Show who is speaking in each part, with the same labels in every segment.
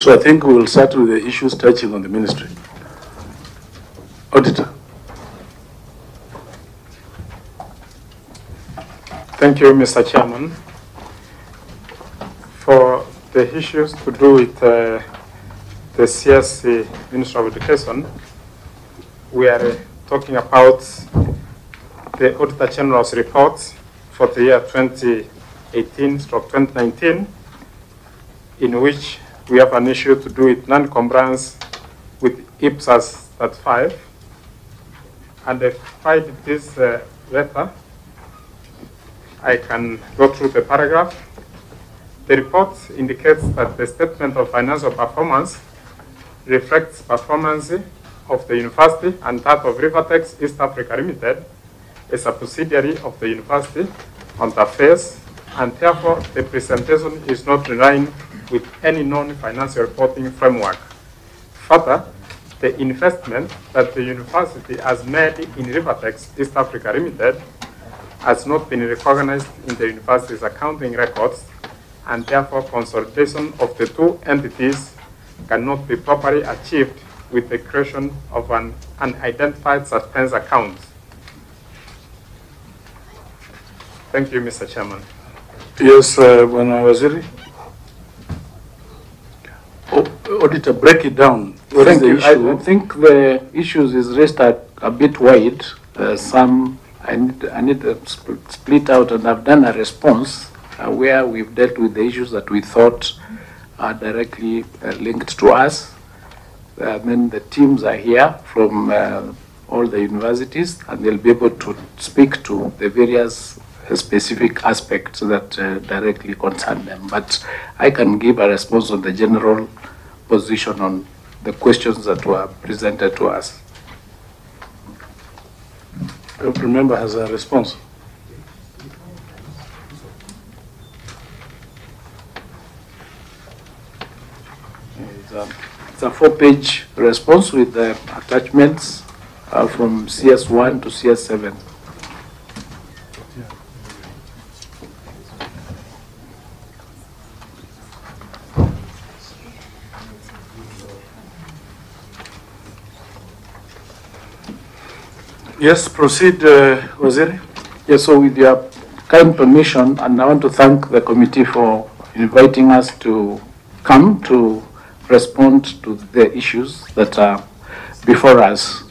Speaker 1: So I think we will start with the issues touching on the ministry. Auditor.
Speaker 2: Thank you, Mr. Chairman. For the issues to do with uh, the CSC Ministry of Education, we are uh, talking about the Auditor General's report for the year 2018 stroke 2019, in which we have an issue to do with non-compliance with IPSAS 35. And if I find this uh, letter I can go through the paragraph. The report indicates that the statement of financial performance reflects performance of the university and that of Rivertex East Africa Limited, a subsidiary of the university, on the face, and therefore the presentation is not in line with any non-financial reporting framework. Further, the investment that the university has made in Rivertex East Africa Limited has not been recognized in the university's accounting records, and therefore consolidation of the two entities cannot be properly achieved with the creation of an unidentified suspense account. Thank you, Mr. Chairman.
Speaker 1: Yes, uh. Auditor, break it down. What is
Speaker 3: Thank
Speaker 1: the
Speaker 3: you. I- I think the issues is raised a, a bit wide. Uh, some I need, I need to sp- split out, and I've done a response uh, where we've dealt with the issues that we thought are directly uh, linked to us. Uh, then the teams are here from uh, all the universities, and they'll be able to speak to the various specific aspects that uh, directly concern them. But I can give a response on the general position on the questions that were presented to us.
Speaker 1: Every member has a response.
Speaker 3: It's a- a four-page response with the attachments uh, from CS1 to CS7.
Speaker 1: Yes, proceed, uh, Waziri.
Speaker 3: Yes, so with your kind permission, and I want to thank the committee for inviting us to come to respond to the issues that are before us.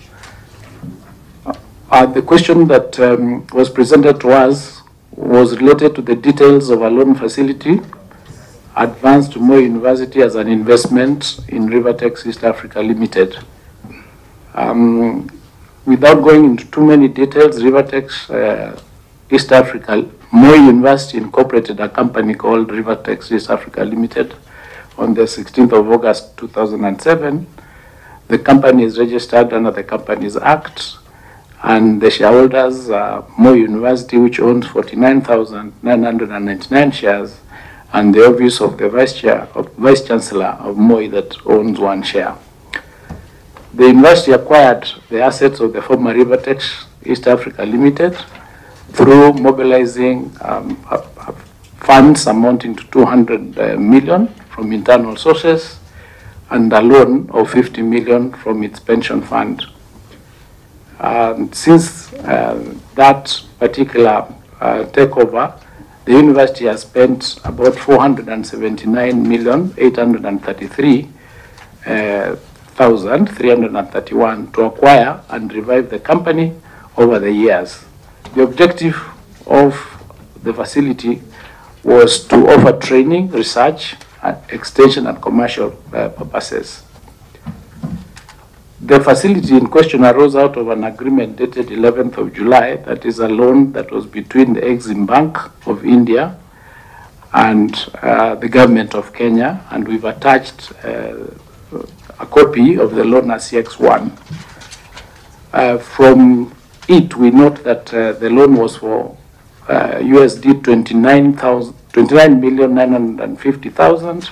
Speaker 3: Uh, the question that um, was presented to us was related to the details of a loan facility advanced to Moi University as an investment in Rivertex East Africa Limited. Um, without going into too many details, Rivertex uh, East Africa, Moi University incorporated a company called Rivertex East Africa Limited on the 16th of August 2007. The company is registered under the Companies Act, and the shareholders are Moi University, which owns 49,999 shares, and the office of the Vice Chair, of Vice Chancellor of Moi that owns one share. The university acquired the assets of the former Rivertex East Africa Limited through mobilizing um, funds amounting to 200 uh, from internal sources and a loan of 50 million from its pension fund. And since uh, that particular uh, takeover, the university has spent about 479 million 833 uh, 1,331 to acquire and revive the company over the years. The objective of the facility was to offer training, research, uh, extension, and commercial uh, purposes. The facility in question arose out of an agreement dated 11th of July, that is a loan that was between the Exim Bank of India and uh, the government of Kenya, and we've attached uh, a copy of the Lona as CX1. Uh, From it, we note that uh, the loan was for uh, USD 29,000 29,950,000,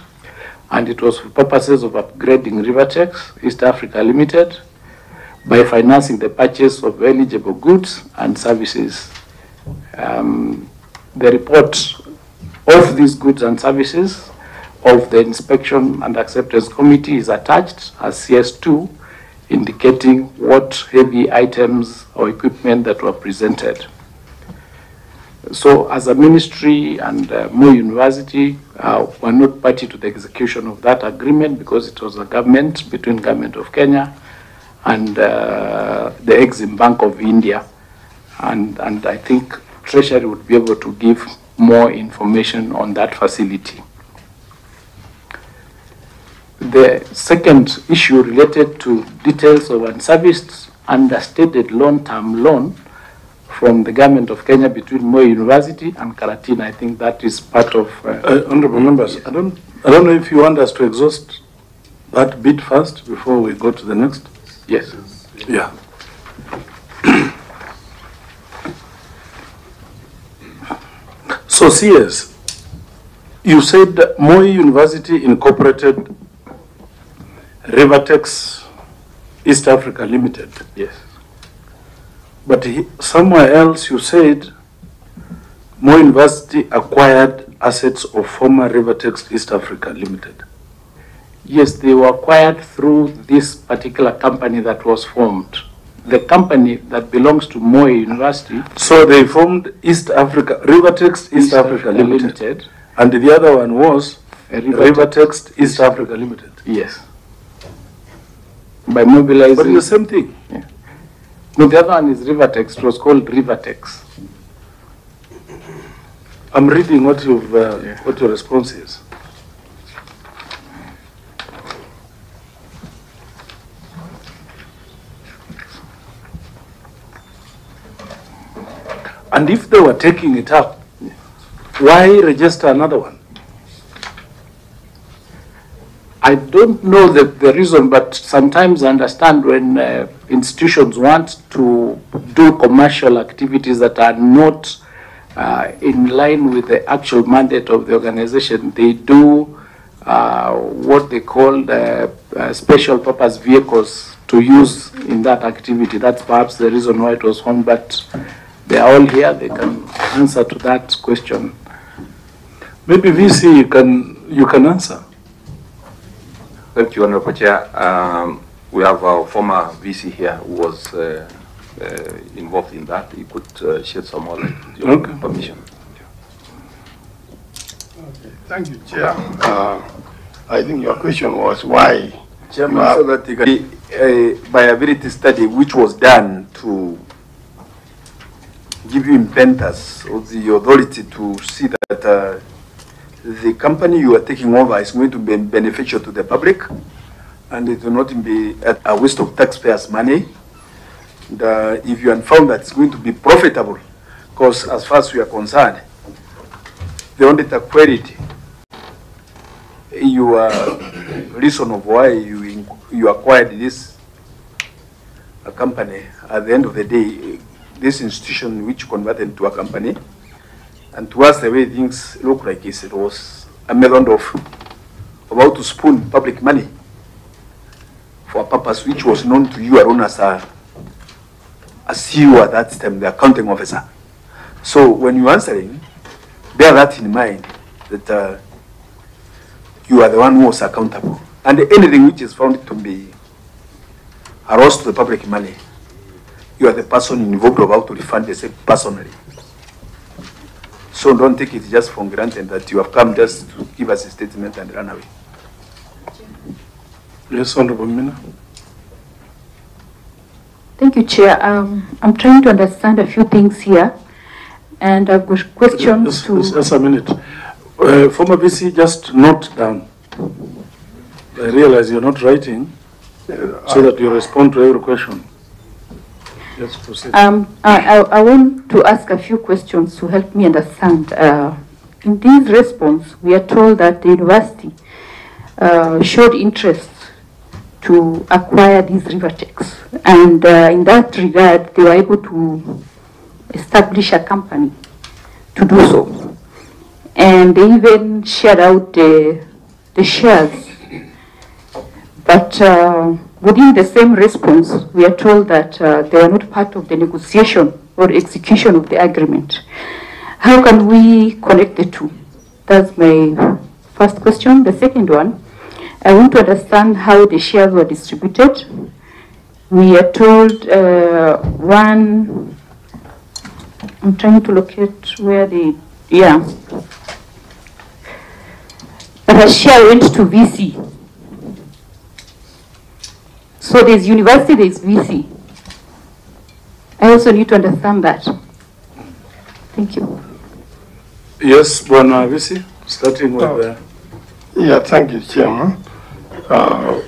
Speaker 3: and it was for purposes of upgrading Rivertex East Africa Limited by financing the purchase of eligible goods and services. Um, The report of these goods and services of the Inspection and Acceptance Committee is attached as CS2, indicating what heavy items or equipment that were presented. So as a ministry and uh, Moi University uh, were not party to the execution of that agreement because it was a government between government of Kenya and uh, the Exim Bank of India. And, and I think Treasury would be able to give more information on that facility. The second issue related to details of unserviced understated long-term loan from the government of Kenya between Moi University and Karatina. I think that is part of. Uh,
Speaker 1: Uh, Honorable members, I don't, I don't know if you want us to exhaust that bit first before we go to the next?
Speaker 3: yes.
Speaker 1: Yeah. So CS, you said Moi University incorporated Rivertex East Africa Limited.
Speaker 3: Yes.
Speaker 1: But he- somewhere else you said Moi University acquired assets of former Rivertex East Africa Limited.
Speaker 3: Yes, they were acquired through this particular company that was formed. The company that belongs to Moi University.
Speaker 1: So they formed East Africa, Rivertex East Africa Limited. And the other one was
Speaker 3: Rivertex-
Speaker 1: Rivertex East Africa Limited.
Speaker 3: Yes. By mobilizing.
Speaker 1: But it's the same thing.
Speaker 3: No, the other one is Rivertex. It was called Rivertex.
Speaker 1: I'm reading what you've, uh,
Speaker 3: Yeah.
Speaker 1: what your response is. And if they were taking it up, why register another one?
Speaker 3: I don't know the, the reason, but sometimes I understand when uh, institutions want to do commercial activities that are not uh, in line with the actual mandate of the organization, they do uh, what they call uh, uh, special purpose vehicles to use in that activity. That's perhaps the reason why it was formed, but they are all here. They can answer to that question.
Speaker 1: Maybe VC you can, you can answer.
Speaker 4: Thank you, Honorable Chair. Um, We have our former VC here who was uh, uh, involved in that. He could uh, shed some more light, with your
Speaker 1: Okay.
Speaker 4: permission.
Speaker 5: Thank you, Chair. Uh, I think your question was why.
Speaker 6: Chairman,
Speaker 5: You have-
Speaker 6: so that you can, a viability study which was done to give you inventors or the authority to see that uh, the company you are taking over is going to be beneficial to the public and it will not be a waste of taxpayers' money. And, uh, if you have found that it's going to be profitable, because as far as we are concerned, the auditor queried your reason of why you, you acquired this company, at the end of the day, this institution which converted into a company, and to us, the way things look like is it was a method of about to spoon public money for a purpose which was known to you alone as a, a CEO at that time, the accounting officer. So when you're answering, bear that in mind, that uh, you are the one who was accountable. And anything which is found to be a loss to the public money, you are the person involved about to refund the same personally. So don't take it just for granted that you have come just to give us a statement and run away.
Speaker 1: Yes, Honorable Mina.
Speaker 7: Thank you, Chair. Um, I'm trying to understand a few things here, and I've got questions
Speaker 1: Just, just-
Speaker 7: to.
Speaker 1: just a minute. Uh, Former VC, just note down. I realize you're not writing, so that you respond to every question. Proceed.
Speaker 7: Um, I, I, want to ask a few questions to help me understand. Uh, in this response, we are told that the university uh, showed interest to acquire these Rivertex, and uh, in that regard, they were able to establish a company to do so. And they even shared out the, the shares. But uh, within the same response, we are told that uh, they were not part of the negotiation or execution of the agreement. How can we connect the two? That's my first question. The second one, I want to understand how the shares were distributed. We are told uh, one, I'm trying to locate where the, yeah. But a share went to VC. So there's university, there's VC. I also need to understand that. Thank you.
Speaker 1: Yes, Bwana Visi, starting with
Speaker 5: Oh.
Speaker 1: the,
Speaker 5: Yeah, thank you, Chairman. Uh,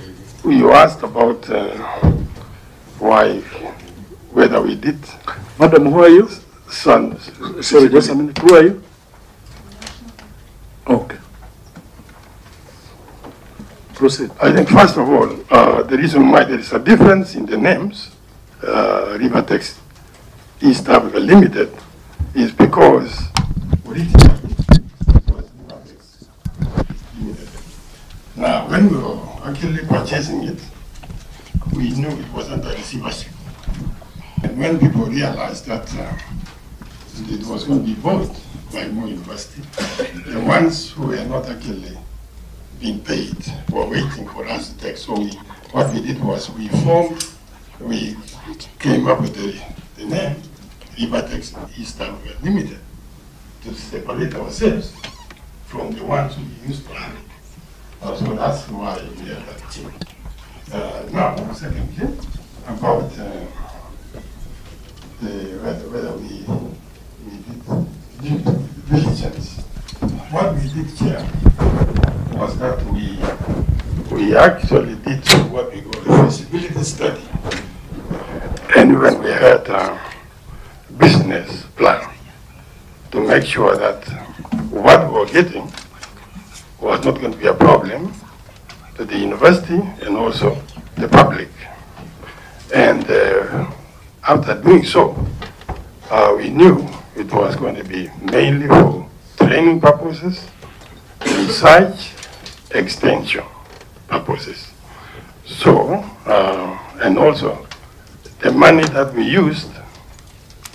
Speaker 5: You asked about uh, why, whether we did
Speaker 1: Madam, who are you?
Speaker 5: Son.
Speaker 1: Sorry, just a minute, who are you? Okay. Proceed.
Speaker 5: I think first of all, uh, the reason why there is a difference in the names, uh, Rivertex East Africa Limited, is because originally. Now, when we were actually purchasing it, we knew it wasn't a receivership. And when people realized that uh, it was going to be bought by Moi University, the ones who were not actually being paid were waiting for us to take. So we, what we did was we formed, we came up with the, the name Rivertex East Africa Limited to separate ourselves from the ones who used to have it. Uh, so that's why we are that team. Uh, now, secondly, about uh, the, whether, whether we, we did diligence. What we did here was that we, we actually did what we call a feasibility study. And when we had a business plan to make sure that what we were getting was not going to be a problem to the university and also the public. And uh, after doing so, uh, we knew it was going to be mainly for training purposes, research, extension purposes. So, uh, and also, the money that we used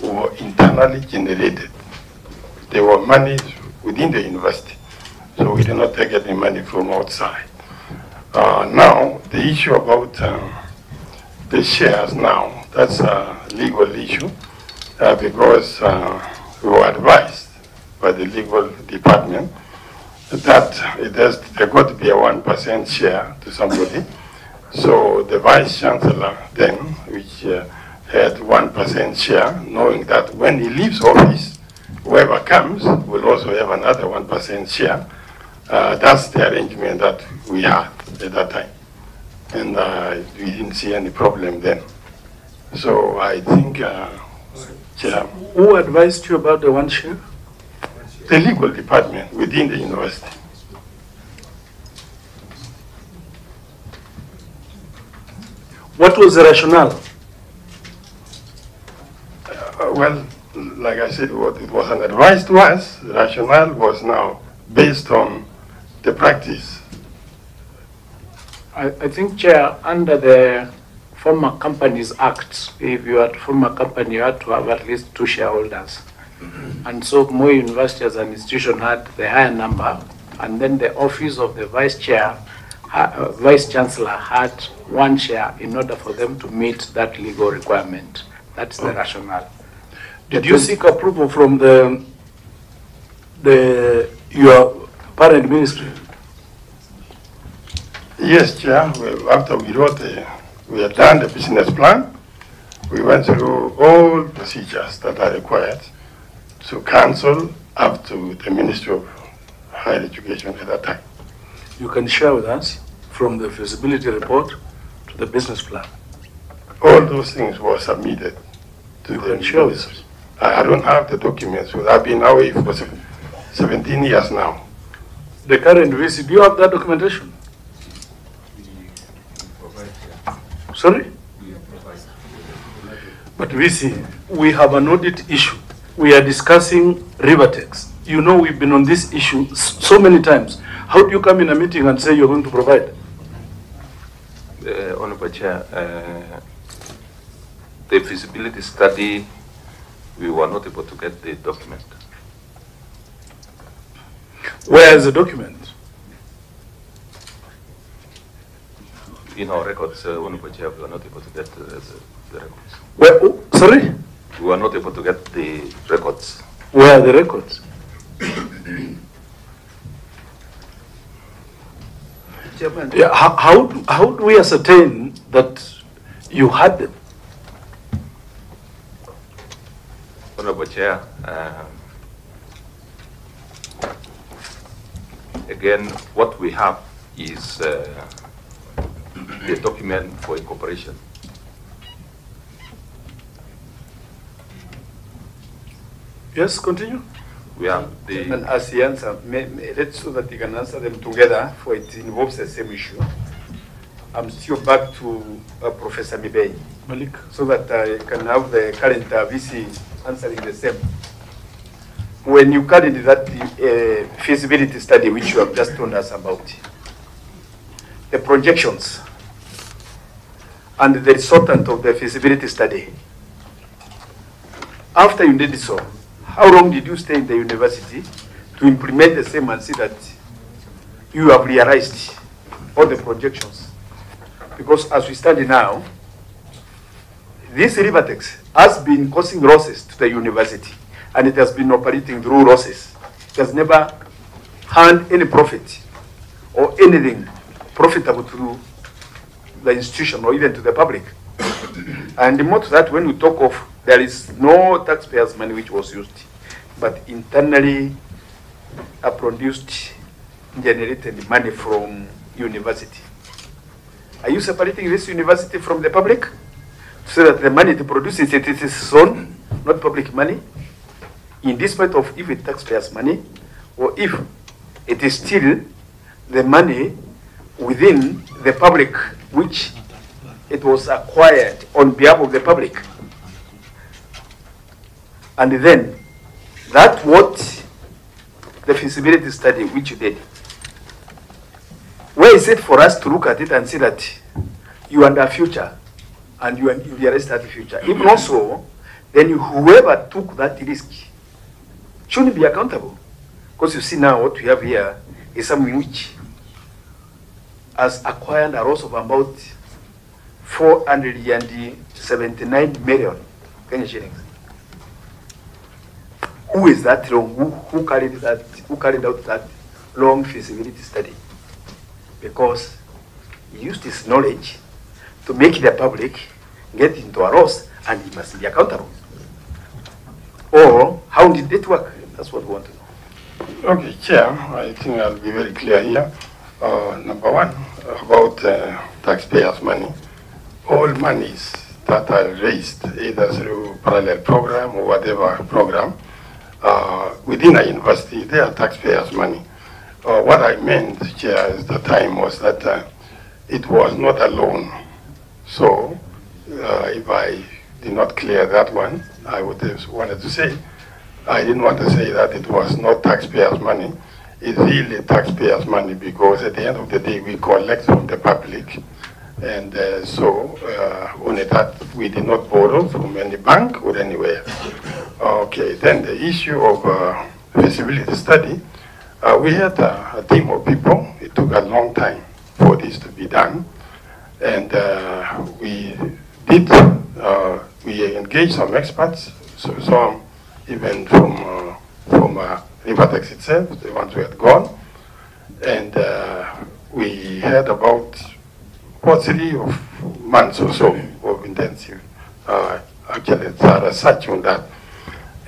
Speaker 5: were internally generated. They were money within the university. So we did not take any money from outside. Uh, now, the issue about uh, the shares now, that's a legal issue uh, because uh, we were advised by the legal department that it has, there got to be a one percent share to somebody. So the vice chancellor then, which uh, had one percent share, knowing that when he leaves office, whoever comes will also have another one percent share. Uh, that's the arrangement that we had at that time, and uh, we didn't see any problem then. So I think, uh, Chair,
Speaker 1: Who advised you about the one share?
Speaker 5: The legal department within the university.
Speaker 1: What was the rationale?
Speaker 5: Uh, Well, like I said, what it was an advice to us, the rationale was now based on the practice.
Speaker 3: I, I think, Chair, under the former Companies Act, if you had former company, you had to have at least two shareholders. And so Moi University as an institution had the higher number, and then the office of the vice chair, uh, vice chancellor had one share in order for them to meet that legal requirement. That's the rationale.
Speaker 1: Did you seek approval from the, the, your parent ministry?
Speaker 5: Yes, Chair, well, after we wrote, the- we had done the business plan, we went through all procedures that are required to council up to the Ministry of Higher Education at that time.
Speaker 1: You can share with us from the feasibility report to the business plan.
Speaker 5: All those things were submitted to
Speaker 1: You
Speaker 5: the
Speaker 1: can show
Speaker 5: ministry.
Speaker 1: us.
Speaker 5: I I don't have the documents, because I've been away for 17 years now.
Speaker 1: The current VC, do you have that documentation? Sorry? But VC, we have an audit issue we are discussing Rivertex. You know, we've been on this issue so many times. How do you come in a meeting and say you're going to provide?
Speaker 4: Uh, Chair, uh, the feasibility study, we were not able to get the document.
Speaker 1: Where is the document?
Speaker 4: In our records, uh, Chair, we were not able to get uh, the, the records.
Speaker 1: Well, oh, sorry?
Speaker 4: We were not able to get the records.
Speaker 1: Where are the records? Yeah, how, how, do- how do we ascertain that you had them?
Speaker 4: Honorable Chair, um, again, what we have is uh, the document for incorporation.
Speaker 1: Yes, continue.
Speaker 4: We have the,
Speaker 6: Chairman, as he answer, may, may, let's so that you can answer them together, for it involves the same issue. I'm still back to uh, Professor Mibei,
Speaker 1: Malik.
Speaker 6: so that I can have the current uh, VC answering the same. When you carried that uh, feasibility study, which you have just told us about, the projections and the resultant of the feasibility study, after you did so, how long did you stay in the university to implement the same and see that you have realized all the projections? Because as we stand now, this Rivertex has been causing losses to the university, and it has been operating through losses. It has never earned any profit or anything profitable to the institution or even to the public. and more to that, when we talk of there is no taxpayers' money which was used, but internally uh, produced, generated money from university. Are you separating this university from the public? So that the money it produces, it is its own, not public money? In despite of if it taxpayers' money, or if it is still the money within the public, which it was acquired on behalf of the public. And then, that what the feasibility study which you did, where is it for us to look at it and see that you under future and you, and you realize that future? If not so, then whoever took that risk shouldn't be accountable. Because you see now what we have here is something which has acquired a loss of about 479 million Kenya shillings. Who is that wrong? Who, who carried that? Who carried out that long feasibility study? Because he used his knowledge to make the public get into a loss, and he must be accountable. Or how did it work? That's what we want to know.
Speaker 5: Okay, Chair, I think I'll be very clear here. Uh, number one, about uh, taxpayers' money. All monies that are raised either through parallel program or whatever program uh, within a university, they are taxpayers' money. Uh, what I meant, Chair, at the time was that uh, it was not a loan. So uh, if I did not clear that one, I would have wanted to say I didn't want to say that it was not taxpayers' money. It's really taxpayers' money because at the end of the day, we collect from the public. And uh, so, uh, only that we did not borrow from any bank or anywhere. Okay, then the issue of uh, feasibility study, uh, we had a, a team of people. It took a long time for this to be done. And uh, we did, uh, we engaged some experts, so some even from uh, from uh, Rivertex itself, the ones who had gone, and we had about about three of months or so of intensive, uh, actually research on that.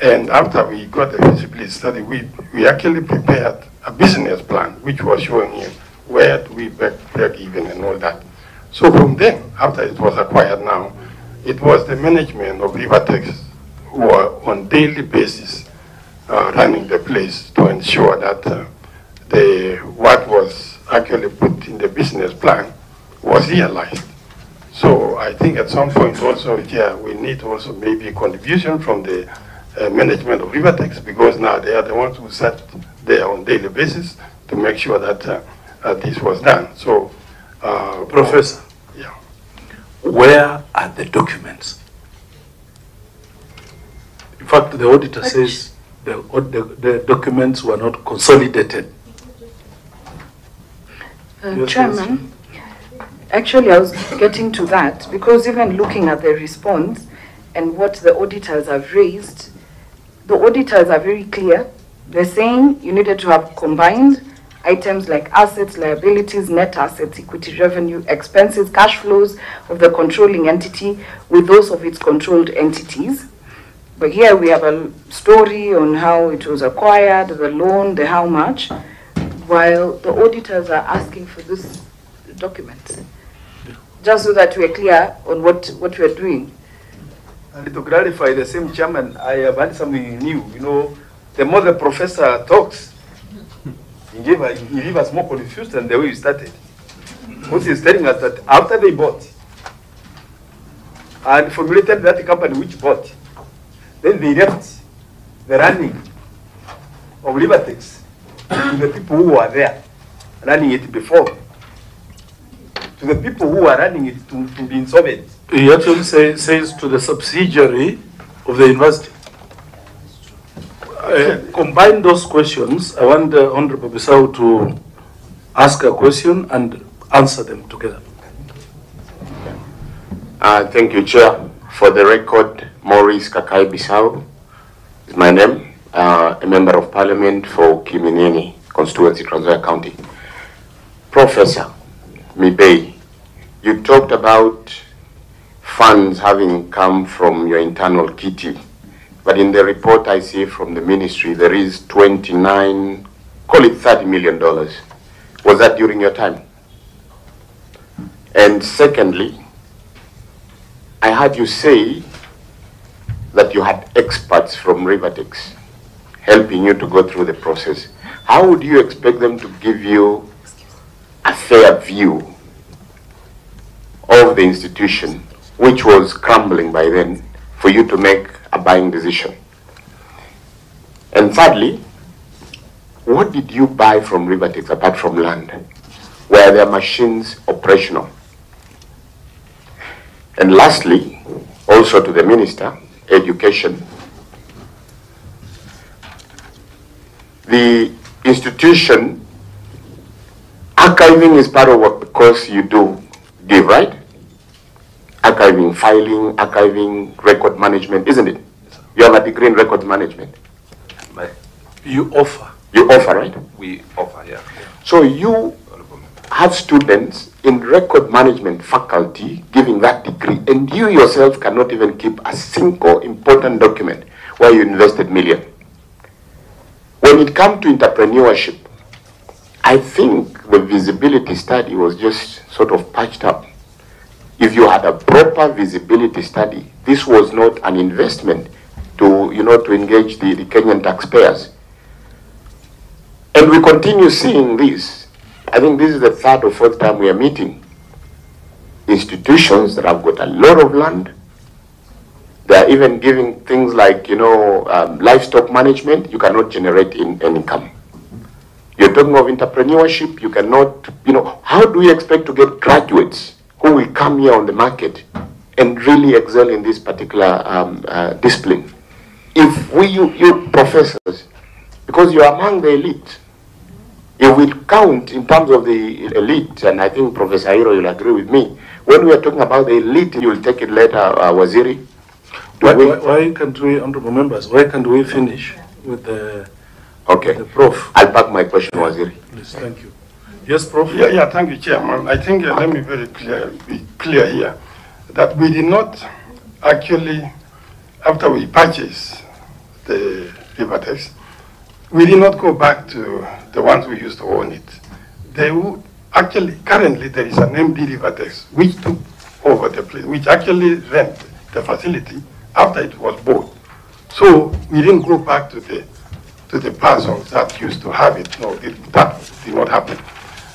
Speaker 5: And after we got the feasibility study, we, we actually prepared a business plan, which was showing him where do we break, break even and all that. So from then, after it was acquired now, it was the management of Rivertex who were on daily basis uh, running the place to ensure that uh, the what was actually put in the business plan was realized. So I think at some point also, yeah, we need also maybe contribution from the uh, management of Rivertex because now they are the ones who sat there on daily basis to make sure that uh, uh, this was done. So, uh,
Speaker 1: Professor,
Speaker 5: yeah.
Speaker 1: where are the documents? In fact, the auditor says the, the, the documents were not consolidated.
Speaker 7: Uh,
Speaker 1: Yes,
Speaker 7: Chairman,
Speaker 8: Actually, I was getting to that because even looking at the response and what the auditors have raised, the auditors are very clear. They're saying you needed to have combined items like assets, liabilities, net assets, equity revenue, expenses, cash flows of the controlling entity with those of its controlled entities. But here we have a story on how it was acquired, the loan, the how much, while the auditors are asking for this document. Just so that we're clear on what, what we're doing.
Speaker 6: And to clarify, the same chairman, I have had something new, you know, the more the professor talks, he gave, us- he leave us more confused than the way we started. What he's telling us that after they bought, and formulated that company which bought, then they left the running of Rivertex to the people who were there, running it before, to the people who are running it to, to be insolvent.
Speaker 1: He actually say, says to the subsidiary of the university. Uh, combine those questions. I want the Honorable Bissau to ask a question and answer them together.
Speaker 9: Uh, Thank you, Chair. For the record, Maurice Kakai Bissau is my name, uh, a member of parliament for Kiminini constituency, Trans Nzoia County. Professor Mibei, you talked about funds having come from your internal kitty, but in the report I see from the ministry, there is 29, call it 30 million dollars. Was that during your time? And secondly, I heard you say that you had experts from Rivertex helping you to go through the process. How would you expect them to give you a fair view of the institution, which was crumbling by then, for you to make a buying decision? And thirdly, what did you buy from Rivertex apart from land? Were their machines operational? And lastly, also to the Minister, Education, the institution, archiving is part of what the course you do give, right? Archiving, filing, archiving, record management, isn't it? You have a degree in record management.
Speaker 1: You offer.
Speaker 9: You offer, right?
Speaker 4: we offer, yeah.
Speaker 9: So you have students in record management faculty giving that degree, and you yourself cannot even keep a single important document where you invested million. When it comes to entrepreneurship, I think the visibility study was just sort of patched up. If you had a proper visibility study, this was not an investment to, you know, to engage the, the Kenyan taxpayers. And we continue seeing this. I think this is the third or fourth time we are meeting. Institutions that have got a lot of land. They are even giving things like, you know, um, livestock management. You cannot generate in, income. You're talking of entrepreneurship. You cannot, you know, how do we expect to get graduates who will come here on the market and really excel in this particular um, uh, discipline? If we, you, you professors, because you're among the elite, if we count in terms of the elite, and I think Professor Airo will agree with me, when we are talking about the elite, you will take it later, uh, Waziri.
Speaker 1: Why, why, why can't we, honorable members, why can't we finish with the,
Speaker 9: Okay,
Speaker 1: the prof?
Speaker 9: I'll back my question, Waziri.
Speaker 1: Please, thank you. Yes, prof?
Speaker 5: Yeah, yeah, thank you, Chairman. I think, uh, let me very clear, be clear here, that we did not actually, after we purchased the Rivertex, we did not go back to the ones we used to own it. They would, actually, currently, there is an MD Rivertex, which took over the place, which actually rent the facility after it was bought. So we didn't go back to the, to the persons that used to have it. No, it, that did not happen.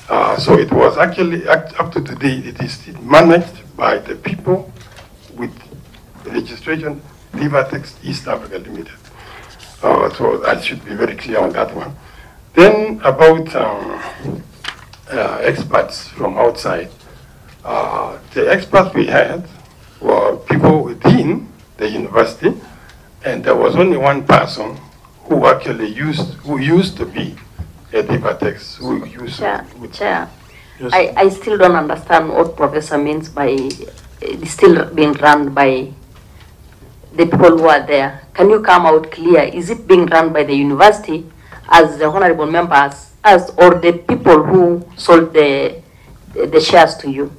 Speaker 5: Uh, so it was actually, act- up to today, it is managed by the people with registration, Rivertex East Africa Limited. Uh, so I should be very clear on that one. Then about um, uh, experts from outside. Uh, the experts we had were people within the university, and there was only one person who actually used, who used to be at Rivertex, who used
Speaker 10: Chair,
Speaker 5: with
Speaker 10: Chair,
Speaker 1: Yes.
Speaker 10: I, I still don't understand what Professor means by still being run by the people who are there. Can you come out clear? Is it being run by the university as the honorable members, as or the people who sold the the shares to you?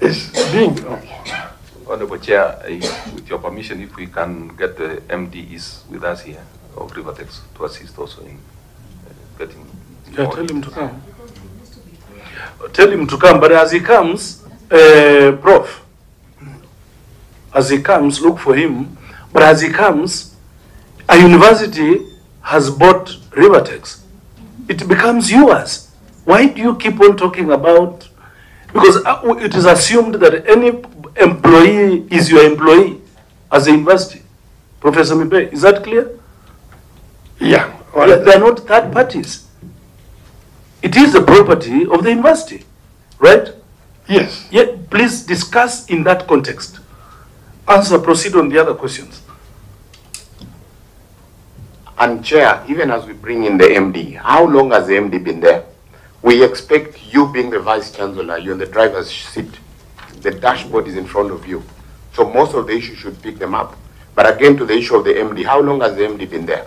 Speaker 5: It's being,
Speaker 4: Honorable Chair, uh, with your permission, if we can get the MDs with us here of Rivertex to assist also in uh, getting.
Speaker 1: Yeah, tell him to come. Tell him to come, but as he comes, uh, Prof, as he comes, look for him, but as he comes, a university has bought Rivertex. It becomes yours. Why do you keep on talking about, because uh, it is assumed that any employee is your employee as a university. Professor Mibei, is that clear?
Speaker 5: yeah.
Speaker 1: They they are not third parties. It is the property of the university, right?
Speaker 5: Yes.
Speaker 1: Yet, please discuss in that context. Answer, proceed on the other questions.
Speaker 9: And Chair, even as we bring in the MD, how long has the MD been there? We expect you being the Vice Chancellor, you're in the driver's seat. The dashboard is in front of you. So most of the issues should pick them up. But again, to the issue of the MD, how long has the MD been there?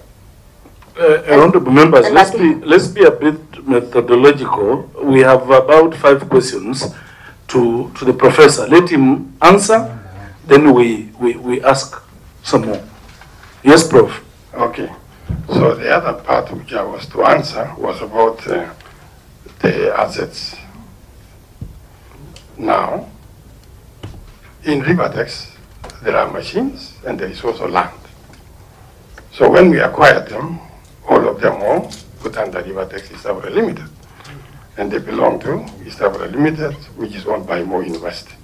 Speaker 1: Uh, honorable members,
Speaker 10: and
Speaker 1: let's be, let's be a bit methodological. We have about five questions to, to the professor. Let him answer, then we, we, we ask some more. Yes, Prof.
Speaker 5: Okay. So the other part which I was to answer was about uh, the assets. Now, in Rivertex, there are machines and there is also land. So when we acquired them, all of them were put under Rivertex East Africa Limited. And they belong to East Limited, which is owned by Moi University.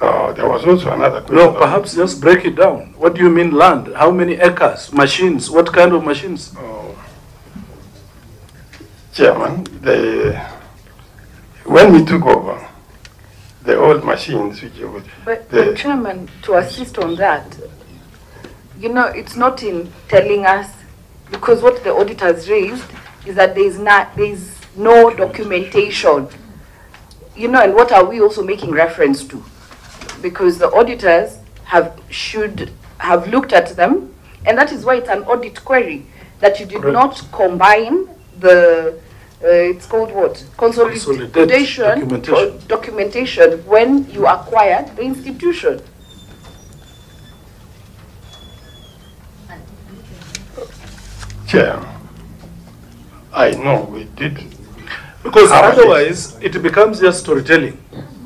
Speaker 5: Uh, there was also another question.
Speaker 1: No, perhaps just break it down. What do you mean land? How many acres? Machines? What kind of machines?
Speaker 5: Oh. Chairman, the, when we took over, the old machines which was,
Speaker 8: But,
Speaker 5: The-
Speaker 8: but Chairman, to assist on that, you know, it's not in telling us, because what the auditors raised is that there is not, there is no documentation. You know, and what are we also making reference to? Because the auditors have, should have looked at them, and that is why it's an audit query, that you did
Speaker 1: Correct.
Speaker 8: not combine the, uh, it's called what? Consolidation.
Speaker 1: documentation.
Speaker 8: Documentation when you acquired the institution.
Speaker 5: Chair, I know we did,
Speaker 1: Because
Speaker 5: How much is-
Speaker 1: otherwise, it becomes just storytelling.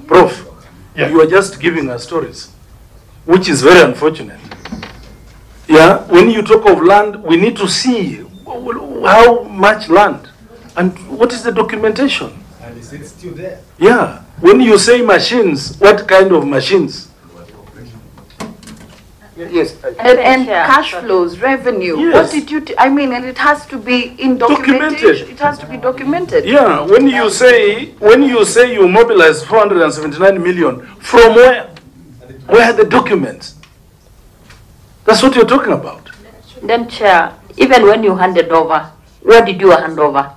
Speaker 1: Prof,
Speaker 5: Yeah.
Speaker 1: you are just giving us stories, which is very unfortunate. Yeah, when you talk of land, we need to see how much land and what is the documentation.
Speaker 11: And is it still there?
Speaker 1: Yeah, when you say machines, what kind of machines?
Speaker 9: Yes.
Speaker 8: And, and
Speaker 10: Chair,
Speaker 8: cash flows, revenue,
Speaker 1: Yes.
Speaker 8: what did you, t- I mean, and it has to be in
Speaker 1: Documented.
Speaker 8: it has to be documented.
Speaker 1: Yeah, when you say, when you say you mobilize 479 million, from where? Where are the documents? That's what you're talking about.
Speaker 10: Then Chair, even when you handed over, where did you hand over?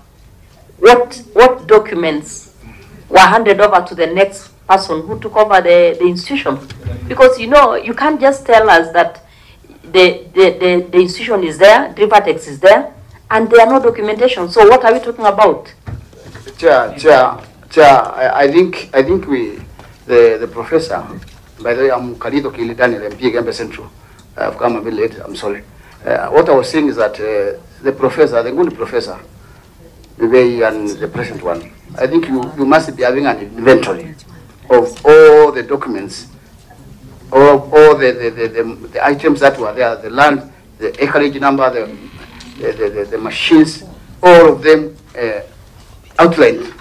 Speaker 10: What, what documents were handed over to the next person who took over the, the institution? Because you know, you can't just tell us that the, the, the, the institution is there, Drivatex is there, and there are no documentation. So what are we talking about?
Speaker 12: Chair, Chair, Chair, I, I think, I think we, the, the professor, by the way, I'm Kalido Kili Daniel, MP gambia Central. I've come a bit late, I'm sorry. Uh, what I was saying is that uh, the professor, the good professor, Mibei and the present one, I think you, you must be having an inventory of all the documents, all, all the, the, the, the, the items that were there, the land, the acreage number, the, the, the, the, the machines, all of them uh, outlined.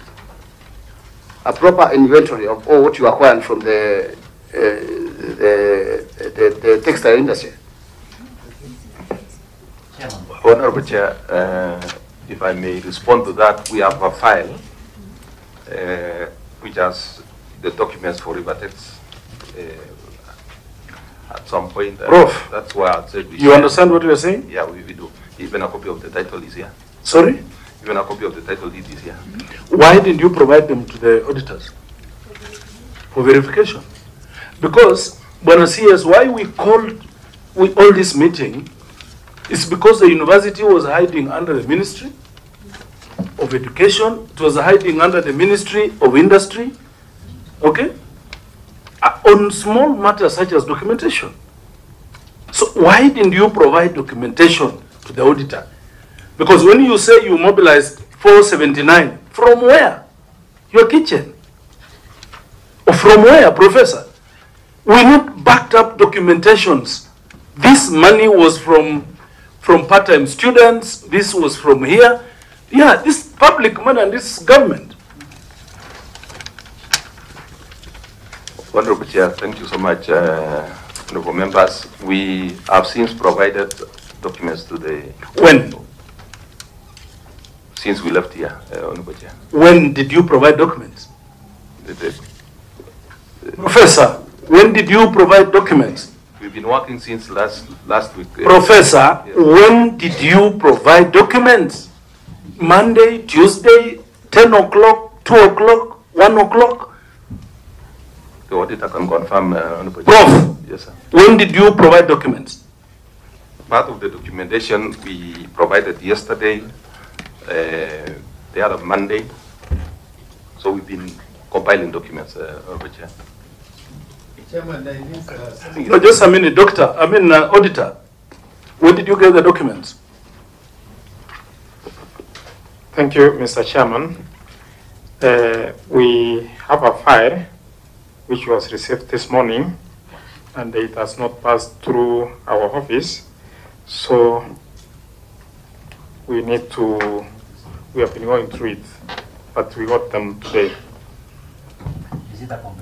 Speaker 12: A proper inventory of all what you acquired from the, uh, the, the, the textile industry.
Speaker 4: Honorable Chair, uh, if I may respond to that, we have a file uh, which has the documents for Rivertex. uh, At some point. uh,
Speaker 1: Prof,
Speaker 4: That's why I said we
Speaker 1: You understand what we are saying?
Speaker 4: Yeah, we we do. Even a copy of the title is here.
Speaker 1: Sorry?
Speaker 4: Even a copy of the title deed is here.
Speaker 1: Why didn't you provide them to the auditors for verification? Because, Bwana CS, why we called, we all this meeting is because the university was hiding under the Ministry of Education, it was hiding under the Ministry of Industry, okay? Uh, On small matters such as documentation. So why didn't you provide documentation to the auditor? Because when you say you mobilized 479, from where? Your kitchen? Or from where, Professor? We need backed up documentations. This money was from, from part-time students, this was from here. Yeah, this public money and this government.
Speaker 4: Honorable Chair, thank you so much, uh, honorable members. We have since provided documents to the,
Speaker 1: When?
Speaker 4: since we left here, uh, honorable Chair.
Speaker 1: When did you provide documents?
Speaker 4: The- the-
Speaker 1: Professor, when did you provide documents?
Speaker 4: We've been working since last, last week.
Speaker 1: Professor,
Speaker 4: yes.
Speaker 1: when did you provide documents? Monday, Tuesday, 10 o'clock, 2 o'clock, 1 o'clock?
Speaker 4: The auditor can confirm, uh.
Speaker 1: Prof,
Speaker 4: Yes, sir.
Speaker 1: when did you provide documents?
Speaker 4: Part of the documentation we provided yesterday, uh, the other Monday. So we've been compiling documents, uh, Honorable Chair.
Speaker 11: Chairman, there is, uh,
Speaker 1: No, just a minute, doctor, I mean uh, auditor. When did you get the documents?
Speaker 2: Thank you, Mr. Chairman. Uh, We have a file which was received this morning, and it has not passed through our office. So we need to, we have been going through it, but we got them today.
Speaker 11: is it a complete one?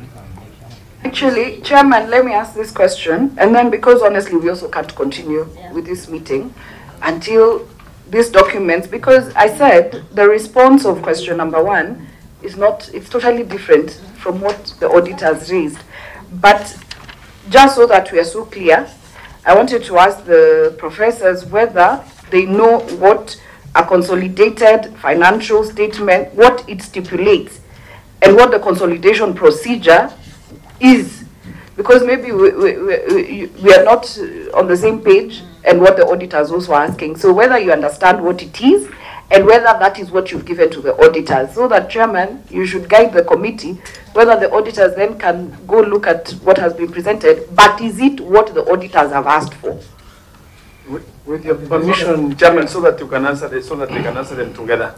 Speaker 8: Actually, Chairman, let me ask this question, and then because honestly, we also can't continue with this meeting until these documents, because I said the response of question number one is not, it's totally different from what the auditors raised. But just so that we are so clear, I wanted to ask the professors whether they know what a consolidated financial statement, what it stipulates, and what the consolidation procedure is. Because maybe we, we, we, we are not on the same page and what the auditors also are asking. So whether you understand what it is and whether that is what you've given to the auditors. So that chairman, you should guide the committee whether the auditors then can go look at what has been presented, but is it what the auditors have asked for?
Speaker 6: With- With your permission, Chairman, so that you can answer, the- so that we can answer them together.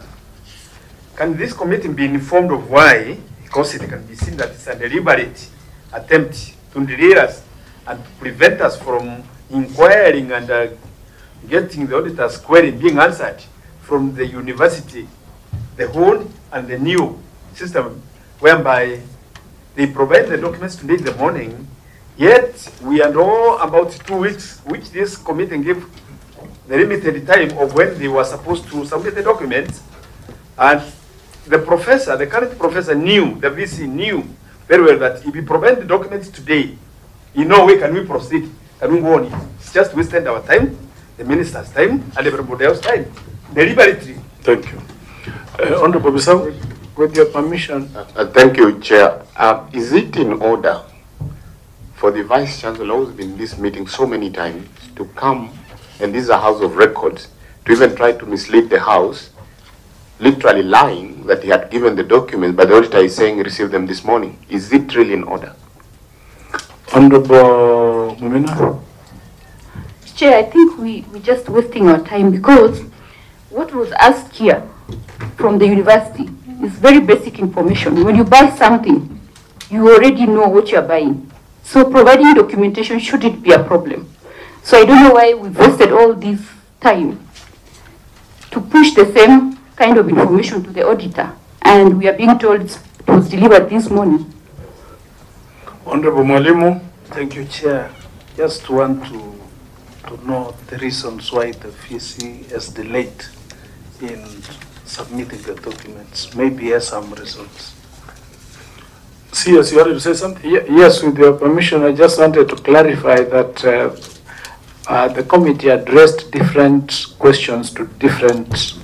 Speaker 6: Can this committee be informed of why, because it can be seen that it's a deliberate attempt to delay us and to prevent us from inquiring and uh, getting the auditor's query being answered from the university, the old and the new system, whereby they provide the documents today in the morning, yet we are now about two weeks, which this committee gave the limited time of when they were supposed to submit the documents. And the professor, the current professor knew, the VC knew very well that if we provide the documents today, in no way can we proceed, can we go on it. It's just wasted our time, the minister's time, and everybody else's time, deliberately.
Speaker 1: Thank you. Uh, Honorable Bissau, with your permission,
Speaker 9: Uh, Thank you, Chair. Uh, Is it in order for the Vice Chancellor, who's been in this meeting so many times, to come, and this is a House of Records, to even try to mislead the House, literally lying that he had given the documents, but the auditor is saying he received them this morning? Is it really in order?
Speaker 1: Honorable Mumina?
Speaker 7: Chair, I think we, we're just wasting our time because what was asked here from the university is very basic information. When you buy something, you already know what you're buying. So providing documentation shouldn't be a problem. So I don't know why we've wasted all this time to push the same kind of information to the auditor. And we are being told it was delivered this morning.
Speaker 1: Honorable Mwalimu? Thank you, Chair. Just want to, to know the reasons why the VC has delayed in submitting the documents. Maybe has some reasons. CS, you wanted to say something?
Speaker 3: Yes, with your permission, I just wanted to clarify that uh, uh, the committee addressed different questions to different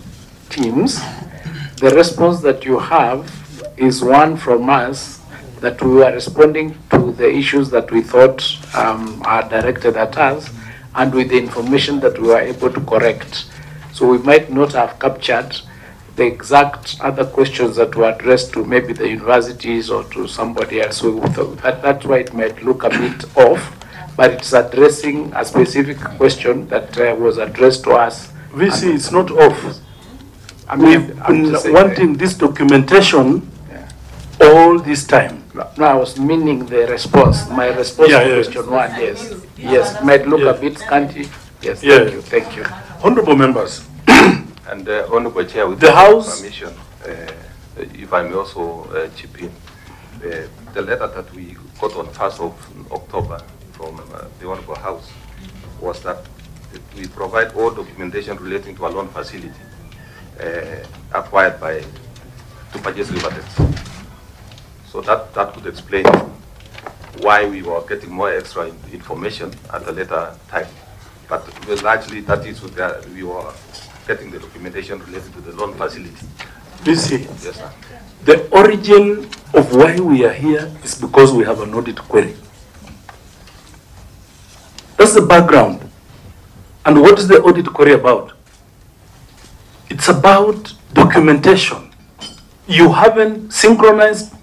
Speaker 3: teams, the response that you have is one from us that we were responding to the issues that we thought um, are directed at us and with the information that we were able to correct. So we might not have captured the exact other questions that were addressed to maybe the universities or to somebody else. So that, that's why it might look a bit off, but it's addressing a specific question that uh, was addressed to us.
Speaker 1: VC, it's not off.
Speaker 3: I mean,
Speaker 1: We've
Speaker 3: I'm
Speaker 1: been
Speaker 3: just
Speaker 1: wanting this documentation all this time.
Speaker 3: No, I was meaning the response, my response
Speaker 1: Yeah,
Speaker 3: to
Speaker 1: yeah.
Speaker 3: question one, yes. Yes, it might look a bit scanty. Yes,
Speaker 1: Yeah.
Speaker 3: thank you, thank you.
Speaker 1: Honorable members,
Speaker 4: And uh, Honorable Chair, with
Speaker 1: The House-
Speaker 4: permission, uh, if I may also uh, chip in, uh, the letter that we got on 1st of October from uh, the Honorable House was that we provide all documentation relating to a loan facility Uh, acquired by, to purchase Rivertex. So that, that could explain why we were getting more extra information at a later time. But largely, that is the- we were getting the documentation related to the loan facility.
Speaker 1: VC,
Speaker 4: Yes, sir.
Speaker 1: the origin of why we are here is because we have an audit query. That's the background. And what is the audit query about? It's about documentation. You haven't synchronized,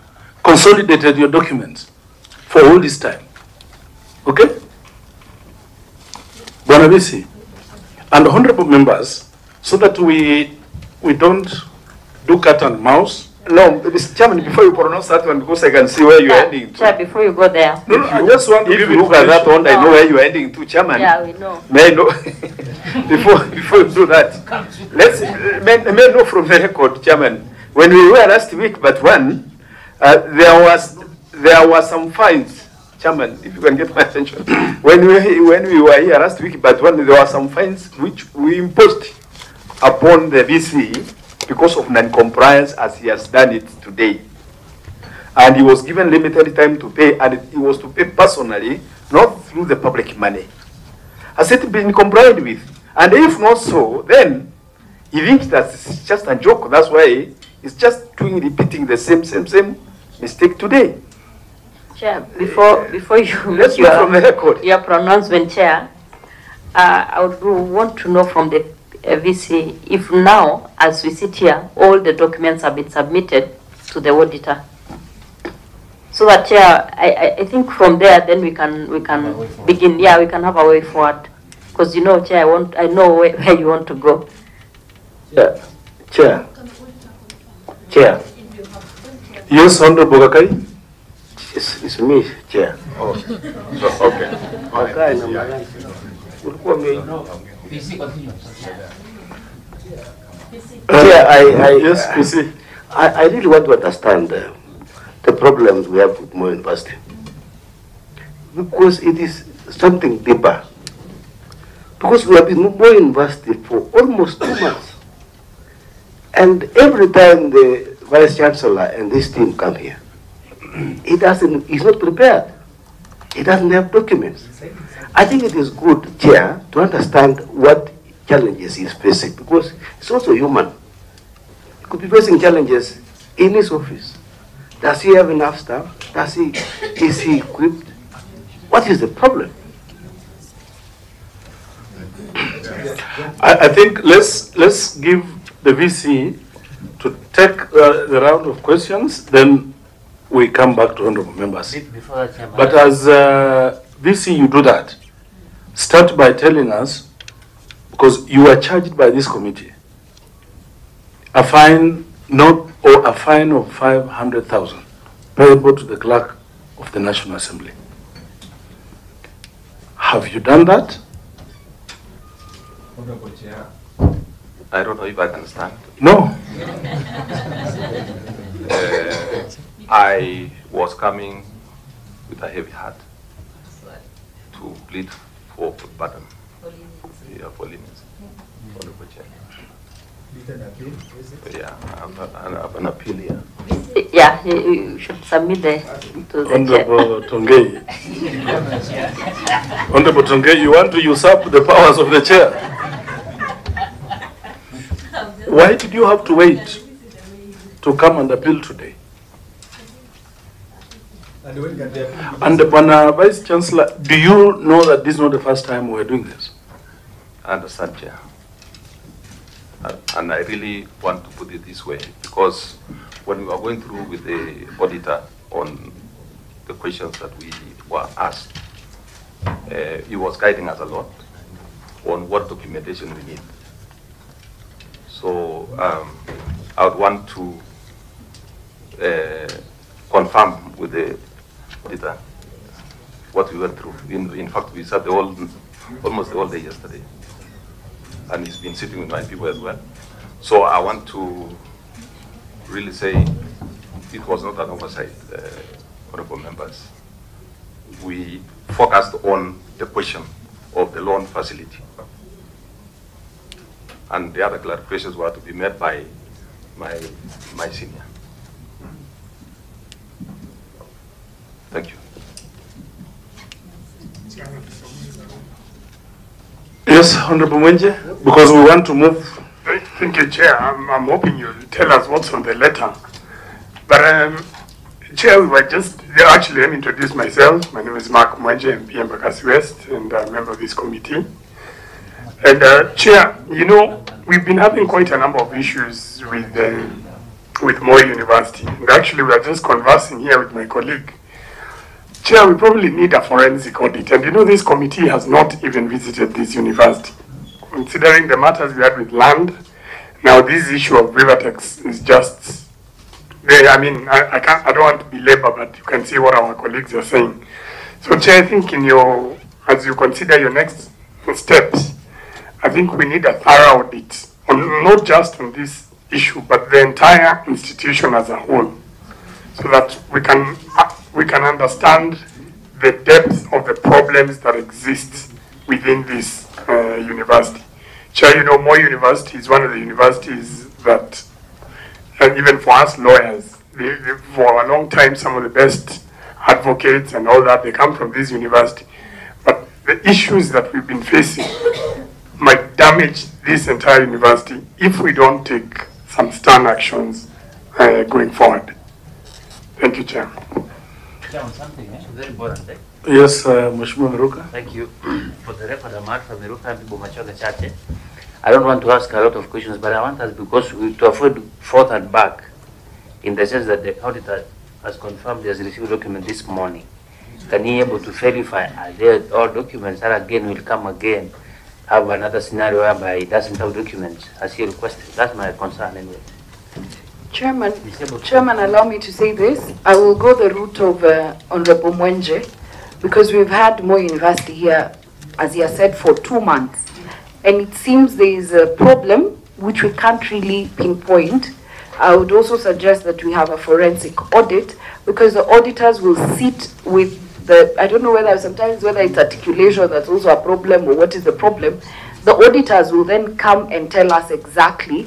Speaker 1: consolidated your documents for all this time. Okay? VC, and honorable members, so that we, we don't do cat and mouse.
Speaker 6: No, Mr. Chairman, before you pronounce that one, because I can see where you're
Speaker 10: Yeah,
Speaker 6: ending to.
Speaker 10: Chair, before you go there.
Speaker 1: No, no, I just want to give
Speaker 6: you look at that
Speaker 1: information.
Speaker 6: one, I know where you're ending to, Chairman.
Speaker 10: Yeah, we know.
Speaker 6: May I know, before, before you do that, let's, may, may I know from the record, Chairman, when we were last week, but one, uh, there was, there were some fines, Chairman, if you can get my attention. When we, when we were here last week, but one, there were some fines which we imposed upon the VC because of non-compliance as he has done it today. And he was given limited time to pay, and he was to pay personally, not through the public money. Has it been complied with? And if not so, then he thinks that it's just a joke. That's why he's just doing, repeating the same, same, same mistake today.
Speaker 10: Chair, before, before you make
Speaker 6: go from the
Speaker 10: your,
Speaker 6: record.
Speaker 10: your pronouncement, Chair, uh, I would want to know from the VC if now, as we sit here, all the documents have been submitted to the auditor. So that, yeah, I, I, think from there, then we can, we can begin, yeah, we can have a way forward. Because you know, Chair, I want, I know where, where you want to go.
Speaker 9: Chair, Chair, Chair,
Speaker 1: Yes, Honorable Gakai?
Speaker 9: it's, it's me, Chair.
Speaker 6: Oh, okay.
Speaker 9: okay. Ulikuwa ume-
Speaker 11: PC continue.
Speaker 9: Chair, I, I,
Speaker 1: Yes.
Speaker 9: I, I really want to understand uh, the problems we have with Moi University. Because it is something deeper. Because we have been Moi University for almost two months. And every time the Vice Chancellor and this team come here, he doesn't, he's not prepared. He doesn't have documents. I think it is good, Chair, to understand what challenges he's facing because it's also human. He could be facing challenges in his office. Does he have enough staff? Does he, is he equipped? What is the problem?
Speaker 1: I, I think let's, let's give the VC to take uh, the round of questions, then we come back to honorable members.
Speaker 11: Before that,
Speaker 1: But as uh, VC, you do that. Start by telling us, because you are charged by this committee, a fine not or a fine of five hundred thousand payable to the clerk of the National Assembly. Have you done that?
Speaker 4: Honorable Chair. I don't know if I can stand.
Speaker 1: No.
Speaker 4: Uh, I was coming with a heavy heart to plead for pardon. Yeah, for leniency. Honorable Chair. Yeah, I have a- I have an appeal here.
Speaker 10: Yeah, you- you should submit the, to the chair.
Speaker 1: Honorable Tongei. Honorable Tongei, you want to usurp the powers of the chair? Why did you have to wait to come and appeal today? And Bwana Vice Chancellor, do you know that this is not the first time we're doing this?
Speaker 4: Understand, Chair. And- And I really want to put it this way, because when we were going through with the auditor on the questions that we were asked, uh, he was guiding us a lot on what documentation we need. So um, I would want to uh, confirm with the auditor what we went through. In, in fact, we sat the whole, almost whole day yesterday. And he's been sitting with my people as well. So I want to really say it was not an oversight, uh, honorable members. We focused on the question of the loan facility. And the other clarifications were to be made by my, my senior. Thank you.
Speaker 1: Yes, Honorable Mwenje, because we want to move.
Speaker 13: Thank you, Chair. I'm, I'm hoping you'll tell us what's on the letter. But, um, Chair, we were just, actually, let me introduce myself. My name is Mark Mwenje, MP Embakasi West, and I'm a member of this committee. And, uh, Chair, you know, we've been having quite a number of issues with, uh, with Moi University. And actually, we are just conversing here with my colleague. Chair, we probably need a forensic audit. And you know, this committee has not even visited this university. Considering the matters we had with land, now this issue of Rivertex is just, I mean, I, I can't, I don't want to belabor, but you can see what our colleagues are saying. So Chair, I think in your, as you consider your next steps, I think we need a thorough audit, on, not just on this issue, but the entire institution as a whole, so that we can, we can understand the depth of the problems that exist within this uh, university. Chair, you know, Moi University is one of the universities that, and even for us lawyers, they, they, for a long time, some of the best advocates and all that, they come from this university. But the issues that we've been facing might damage this entire university if we don't take some stern actions uh, going forward. Thank you, Chair.
Speaker 11: Chairman, something, eh? Very important, eh?
Speaker 1: Yes, uh, Mheshimiwa Miruka.
Speaker 11: Thank you. For the record, I'm Alpha Miruka Mbibu Machoga Chache. I don't want to ask a lot of questions, but I want us because we, to avoid forth and back, in the sense that the auditor has confirmed he has received document this morning. Can he able to verify are there all documents that again will come again, have another scenario whereby he doesn't have documents as he requested? That's my concern anyway.
Speaker 8: Chairman, Chairman, allow me to say this. I will go the route of uh, Honorable Mwenje because we've had Moi University here, as he has said, for two months. And it seems there is a problem which we can't really pinpoint. I would also suggest that we have a forensic audit because the auditors will sit with the, I don't know whether sometimes whether it's articulation that's also a problem or what is the problem. The auditors will then come and tell us exactly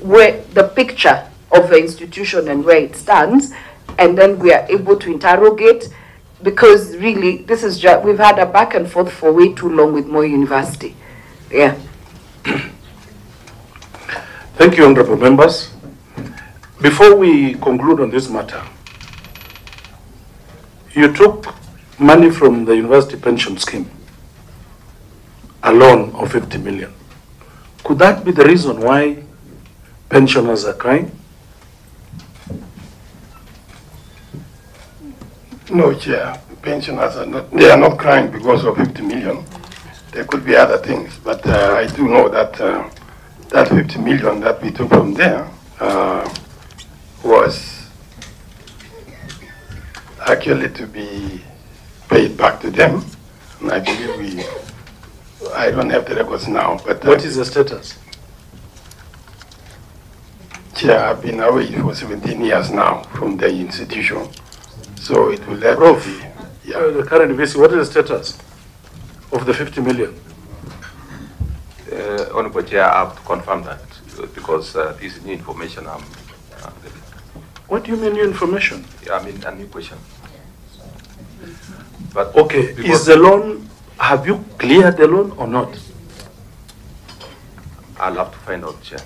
Speaker 8: where the picture of the institution and where it stands, and then we are able to interrogate because really this is just we've had a back and forth for way too long with Moi University. Yeah.
Speaker 1: Thank you, honorable members. Before we conclude on this matter, you took money from the university pension scheme, a loan of 50 million. Could that be the reason why pensioners are crying?
Speaker 5: No, Chair, pensioners are not, they are not crying because of 50 million. There could be other things, but uh, I do know that uh, that 50 million that we took from there uh, was actually to be paid back to them. And I believe we, I don't have the records now, but. uh,
Speaker 1: What is the status?
Speaker 5: Chair, I've been away for 17 years now from the institution, so it will have
Speaker 1: Prof,
Speaker 5: to be.
Speaker 1: uh, the current VC, what is the status of the 50 million?
Speaker 4: Uh, Honorable Chair, I have to confirm that uh, because uh, this is new information. I'm, I'm.
Speaker 1: What do you mean new information?
Speaker 4: Yeah, I mean a new question. But
Speaker 1: Okay, is the loan, have you cleared the loan or not?
Speaker 4: I'll have to find out, Chair.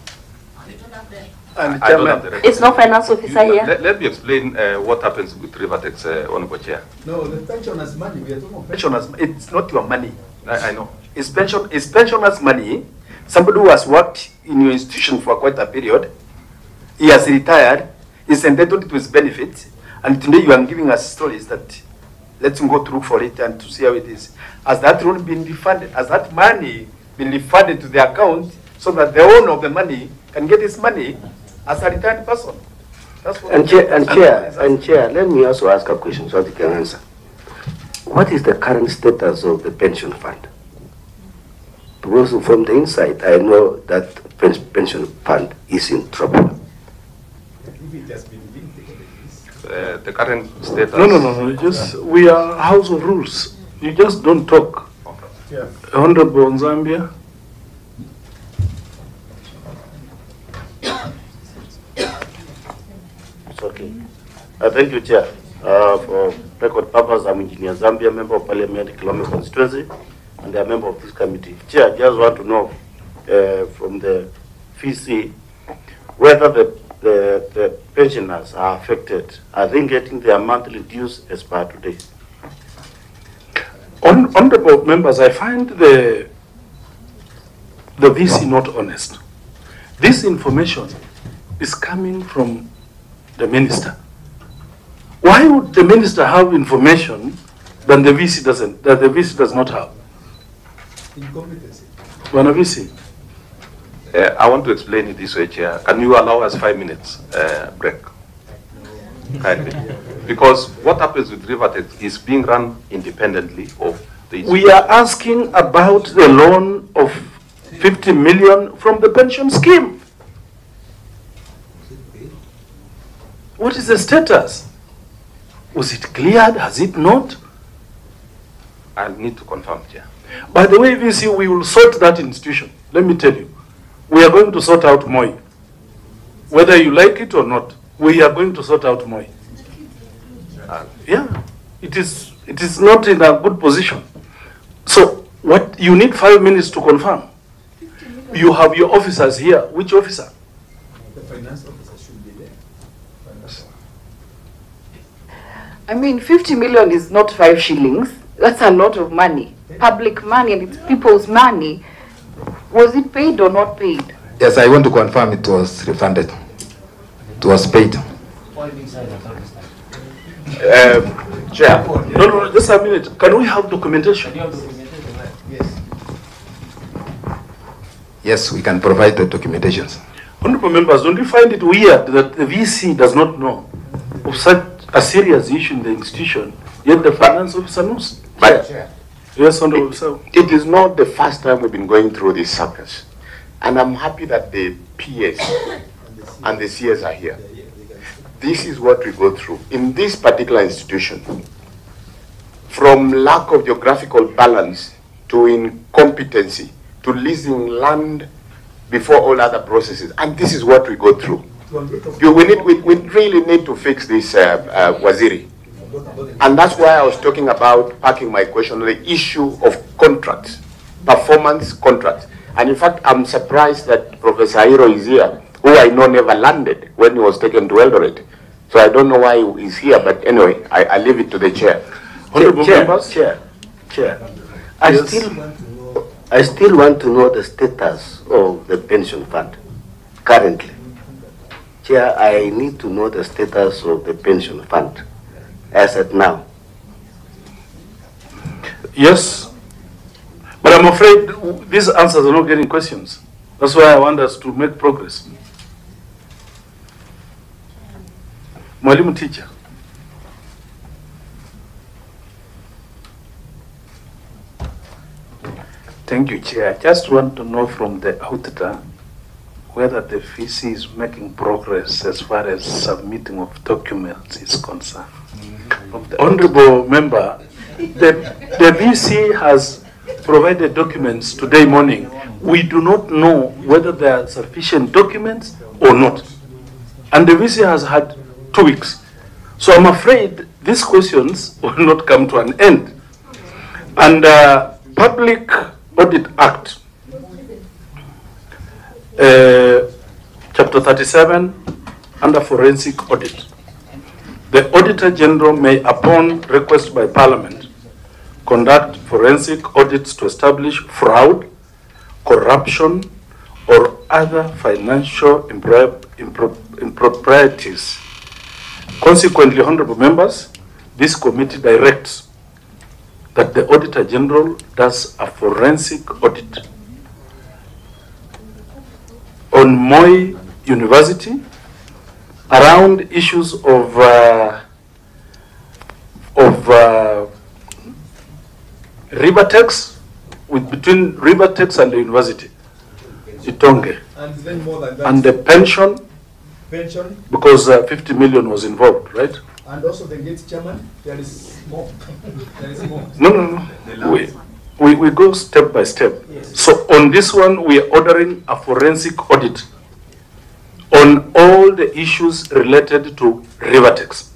Speaker 6: And
Speaker 4: I don't have the.
Speaker 10: It's no finance officer here.
Speaker 4: Let, let me explain uh, what happens with Rivertex, uh, Honorable Chair.
Speaker 6: No, the pensioners' money, we are talking about pensioners, it's not your money.
Speaker 4: I, I know.
Speaker 6: It's pension, it's pensioners' money. Somebody who has worked in your institution for quite a period, he has retired, is entitled to his benefits, and today you are giving us stories that, let's go through for it and to see how it is. Has that loan been refunded? Has that money been refunded to the account so that the owner of the money can get his money as a retired person? That's what.
Speaker 14: And chair, and chair, and chair, let me also ask a question so that you can answer. What is the current status of the pension fund? Because from the inside, I know that pension fund is in trouble.
Speaker 4: Uh, the current status.
Speaker 1: No, no, no, no, just, we are house of rules. You just don't talk. Honorable
Speaker 14: Nzambia. Okay. Uh, thank you, Chair. Uh, for record purpose, I'm Engineer Nzambia, Member of Parliament, Kilome constituency, and I'm a member of this committee. Chair, I just want to know uh, from the VC whether the, the, the pensioners are affected. Are they getting their monthly dues as per today?
Speaker 1: Hon- Honorable members, I find the, the VC not honest. This information is coming from the minister. Why would the minister have information that the VC doesn't, that the VC does not have?
Speaker 6: Incompetency.
Speaker 1: VC,
Speaker 4: Uh, I want to explain it this way, Chair. Can you allow us five minutes uh, break? Kindly. Because what happens with Rivertex is being run independently of the.
Speaker 1: we are asking about the loan of 50 million from the pension scheme. What is the status? Was it cleared? Has it not?
Speaker 4: I need to confirm, Chair.
Speaker 1: By the way, VC, we will sort that institution. Let me tell you. We are going to sort out Moi. Whether you like it or not, we are going to sort out Moi.
Speaker 4: Uh,
Speaker 1: Yeah, it is, it is not in a good position. So what, you need five minutes to confirm. You have your officers here. Which officer?
Speaker 6: The finance officer should be there.
Speaker 8: I mean, 50 million is not five shillings. That's a lot of money. Public money and it's people's money. Was it paid or not paid?
Speaker 15: Yes, I want to confirm it was refunded. It was paid.
Speaker 6: Um, Chair.
Speaker 1: No, no, no, just a minute. Can we have documentation?
Speaker 15: Yes, Yes, we can provide the documentations.
Speaker 1: Honorable members, don't you find it weird that the VC does not know of such a serious issue in the institution, yet the finance officer knows?
Speaker 9: But
Speaker 1: Yes, Honorable Officer.
Speaker 9: it is not the first time we've been going through this circus. And I'm happy that the PS and the CS are here. This is what we go through. In this particular institution, from lack of geographical balance to incompetency to leasing land before all other processes. And this is what we go through. You, we, need, we, we really need to fix this, uh, uh, Waziri. And that's why I was talking about parking my question on the issue of contracts, performance contracts. And in fact, I'm surprised that Professor Hiro is here, who I know never landed when he was taken to Eldoret. So I don't know why he's here, but anyway, I, I leave it to the chair.
Speaker 1: Honorable
Speaker 14: Chair,
Speaker 1: members?
Speaker 14: Chair, Chair, I
Speaker 1: Yes.
Speaker 14: still, I still want to know the status of the pension fund currently. Chair, I need to know the status of the pension fund as at now.
Speaker 1: Yes, but I'm afraid these answers are not getting questions. That's why I want us to make progress. Mwalimu teacher. Thank you, Chair. I just want to know from the auditor whether the VC is making progress as far as submitting of documents is concerned. The Honorable member, the, the VC has provided documents today morning. We do not know whether there are sufficient documents or not. And the VC has had two weeks. So I'm afraid these questions will not come to an end. And uh, Public Audit Act uh, Chapter 37, under forensic audit. The Auditor General may, upon request by Parliament, conduct forensic audits to establish fraud, corruption, or other financial impro- impro- improprieties. Consequently, honorable members, this committee directs that the Auditor General does a forensic audit on Moi University around issues of uh, of uh, Rivertex with between Rivertex and the university, Itonge,
Speaker 16: And then more than that.
Speaker 1: and the pension
Speaker 16: Pension,
Speaker 1: because uh, 50 million was involved, right?
Speaker 16: and also the gate chairman, there is more. There is more.
Speaker 1: No, no, no. We, we, we go step by step.
Speaker 16: Yes.
Speaker 1: So on this one, we are ordering a forensic audit on all the issues related to Rivertex.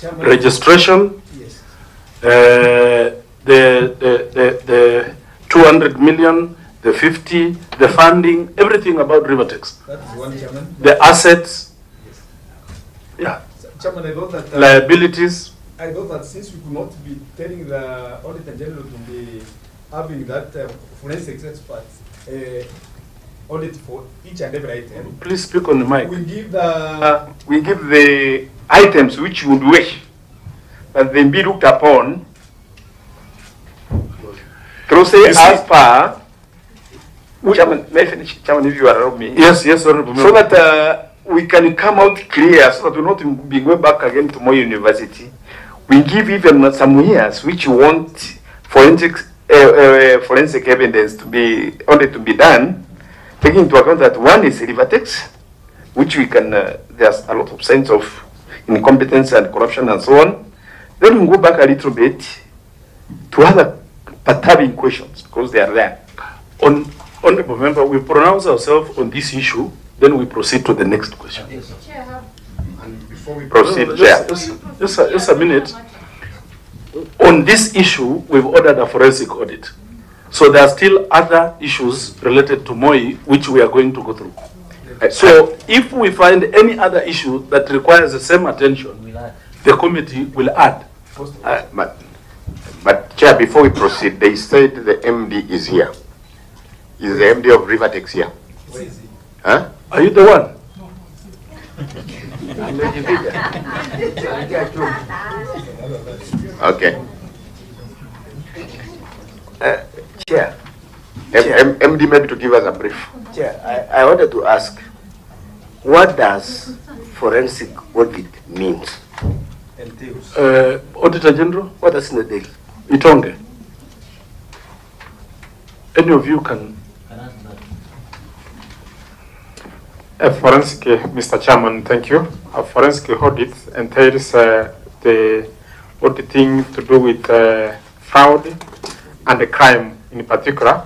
Speaker 16: Chairman-
Speaker 1: Registration,
Speaker 16: Yes.
Speaker 1: uh, the, the, the, the 200 million, the 50, the funding, everything about Rivertex.
Speaker 16: That is one chairman.
Speaker 1: The assets, yes. yeah,
Speaker 16: Chairman, that. uh,
Speaker 1: liabilities.
Speaker 16: I thought that since we could not be telling the Auditor General to be having that uh, forensic expert uh, audit for each and every item.
Speaker 1: Please speak on the mic.
Speaker 16: We give the.
Speaker 6: Uh, we give the items which you would wish that they be looked upon through say as per, Chairman, may I finish, Chairman, if you allow me?
Speaker 1: Yes, yes, Honorable
Speaker 6: So that uh, we can come out clear, so that we're not be going back again to Moi University. We give even some years which you want forensic, uh, uh, forensic evidence to be, only to be done, taking into account that one is Rivertex, which we can, uh, there's a lot of signs of incompetence and corruption and so on. Then we go back a little bit to other perturbing questions, because they are there.
Speaker 1: On, Honorable Member, we pronounce ourselves on this issue, then we proceed to the next question.
Speaker 16: And before we
Speaker 6: Proceed, Chair.
Speaker 1: Just, just- just a, just a minute. On this issue, we've ordered a forensic audit. So there are still other issues related to Moi, which we are going to go through. So if we find any other issue that requires the same attention, the committee will add.
Speaker 9: Uh, But, but Chair, before we proceed, they said the MD is here. Is the MD of Rivertex here?
Speaker 16: Where is he?
Speaker 9: Huh?
Speaker 1: Are you the one?
Speaker 9: Okay.
Speaker 17: Uh, Chair,
Speaker 9: M- M- MD maybe to give us a brief.
Speaker 17: Chair, I, I wanted to ask, what does forensic audit means?
Speaker 1: Uh, Auditor General?
Speaker 17: What does it mean?
Speaker 1: Itonge. Any of you can.
Speaker 2: A forensic, uh, Mr. Chairman, thank you. A forensic audit entails uh, the auditing to do with uh, fraud and the crime in particular.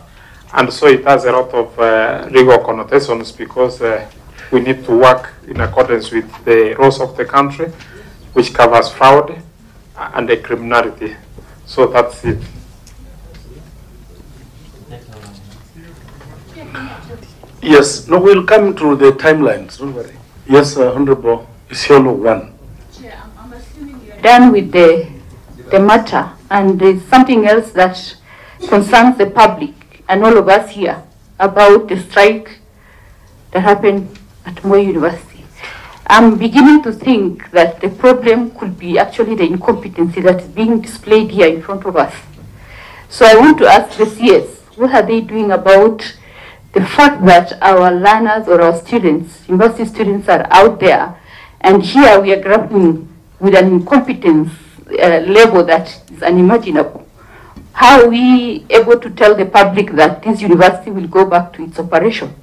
Speaker 2: And so it has a lot of uh, legal connotations because we need to work in accordance with the laws of the country, which covers fraud and the criminality. So that's it.
Speaker 1: Yes, no, we'll come to the timelines, don't worry. Yes, uh, Honorable Isiolo, one.
Speaker 7: done with the, the matter, and there's something else that concerns the public and all of us here about the strike that happened at Moi University. I'm beginning to think that the problem could be actually the incompetency that is being displayed here in front of us. So I want to ask the CS, what are they doing about the fact that our learners or our students, university students are out there, and here we are grappling with an incompetence uh, level that is unimaginable. How are we able to tell the public that this university will go back to its operation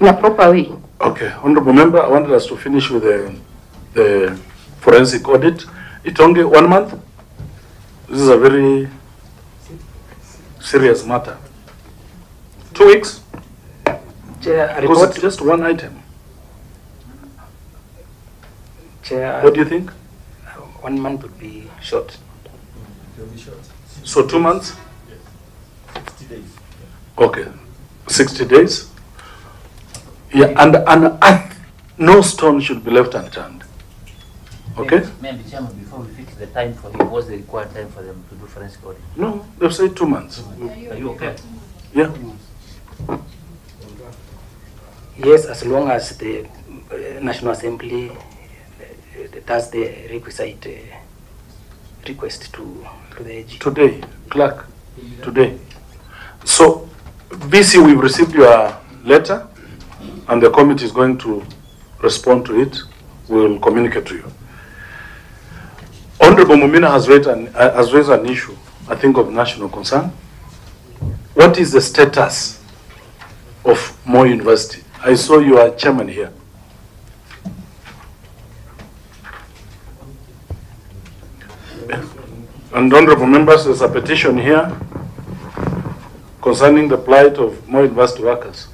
Speaker 7: in a proper way?
Speaker 1: Okay, Honorable Member, I wanted us to finish with the, the forensic audit. It only one month? This is a very serious matter. Two weeks?
Speaker 17: Chair, a
Speaker 1: Because it's just one item.
Speaker 17: Chair.
Speaker 1: What do you think?
Speaker 17: One month would be short.
Speaker 16: It'll be short.
Speaker 1: So two months? Yes.
Speaker 16: Sixty days.
Speaker 1: Okay, 60 days. Yeah, and, and earth, no stone should be left unturned. Okay?
Speaker 11: Maybe Chairman, before we fix the time for him, what's the required time for them to do forensic audit?
Speaker 1: No, they've said two months.
Speaker 11: Are you okay?
Speaker 1: Yeah.
Speaker 18: Yes, as long as the uh, National Assembly uh, does the requisite uh, request to, to the AG.
Speaker 1: Today, clerk, today. So, VC, we've received your letter, and the committee is going to respond to it. We'll communicate to you. Honorable Mumina has raised an, has raised an issue, I think, of national concern. What is the status of Moi University? I saw you are chairman here. And honorable members, there's a petition here concerning the plight of Moi University workers.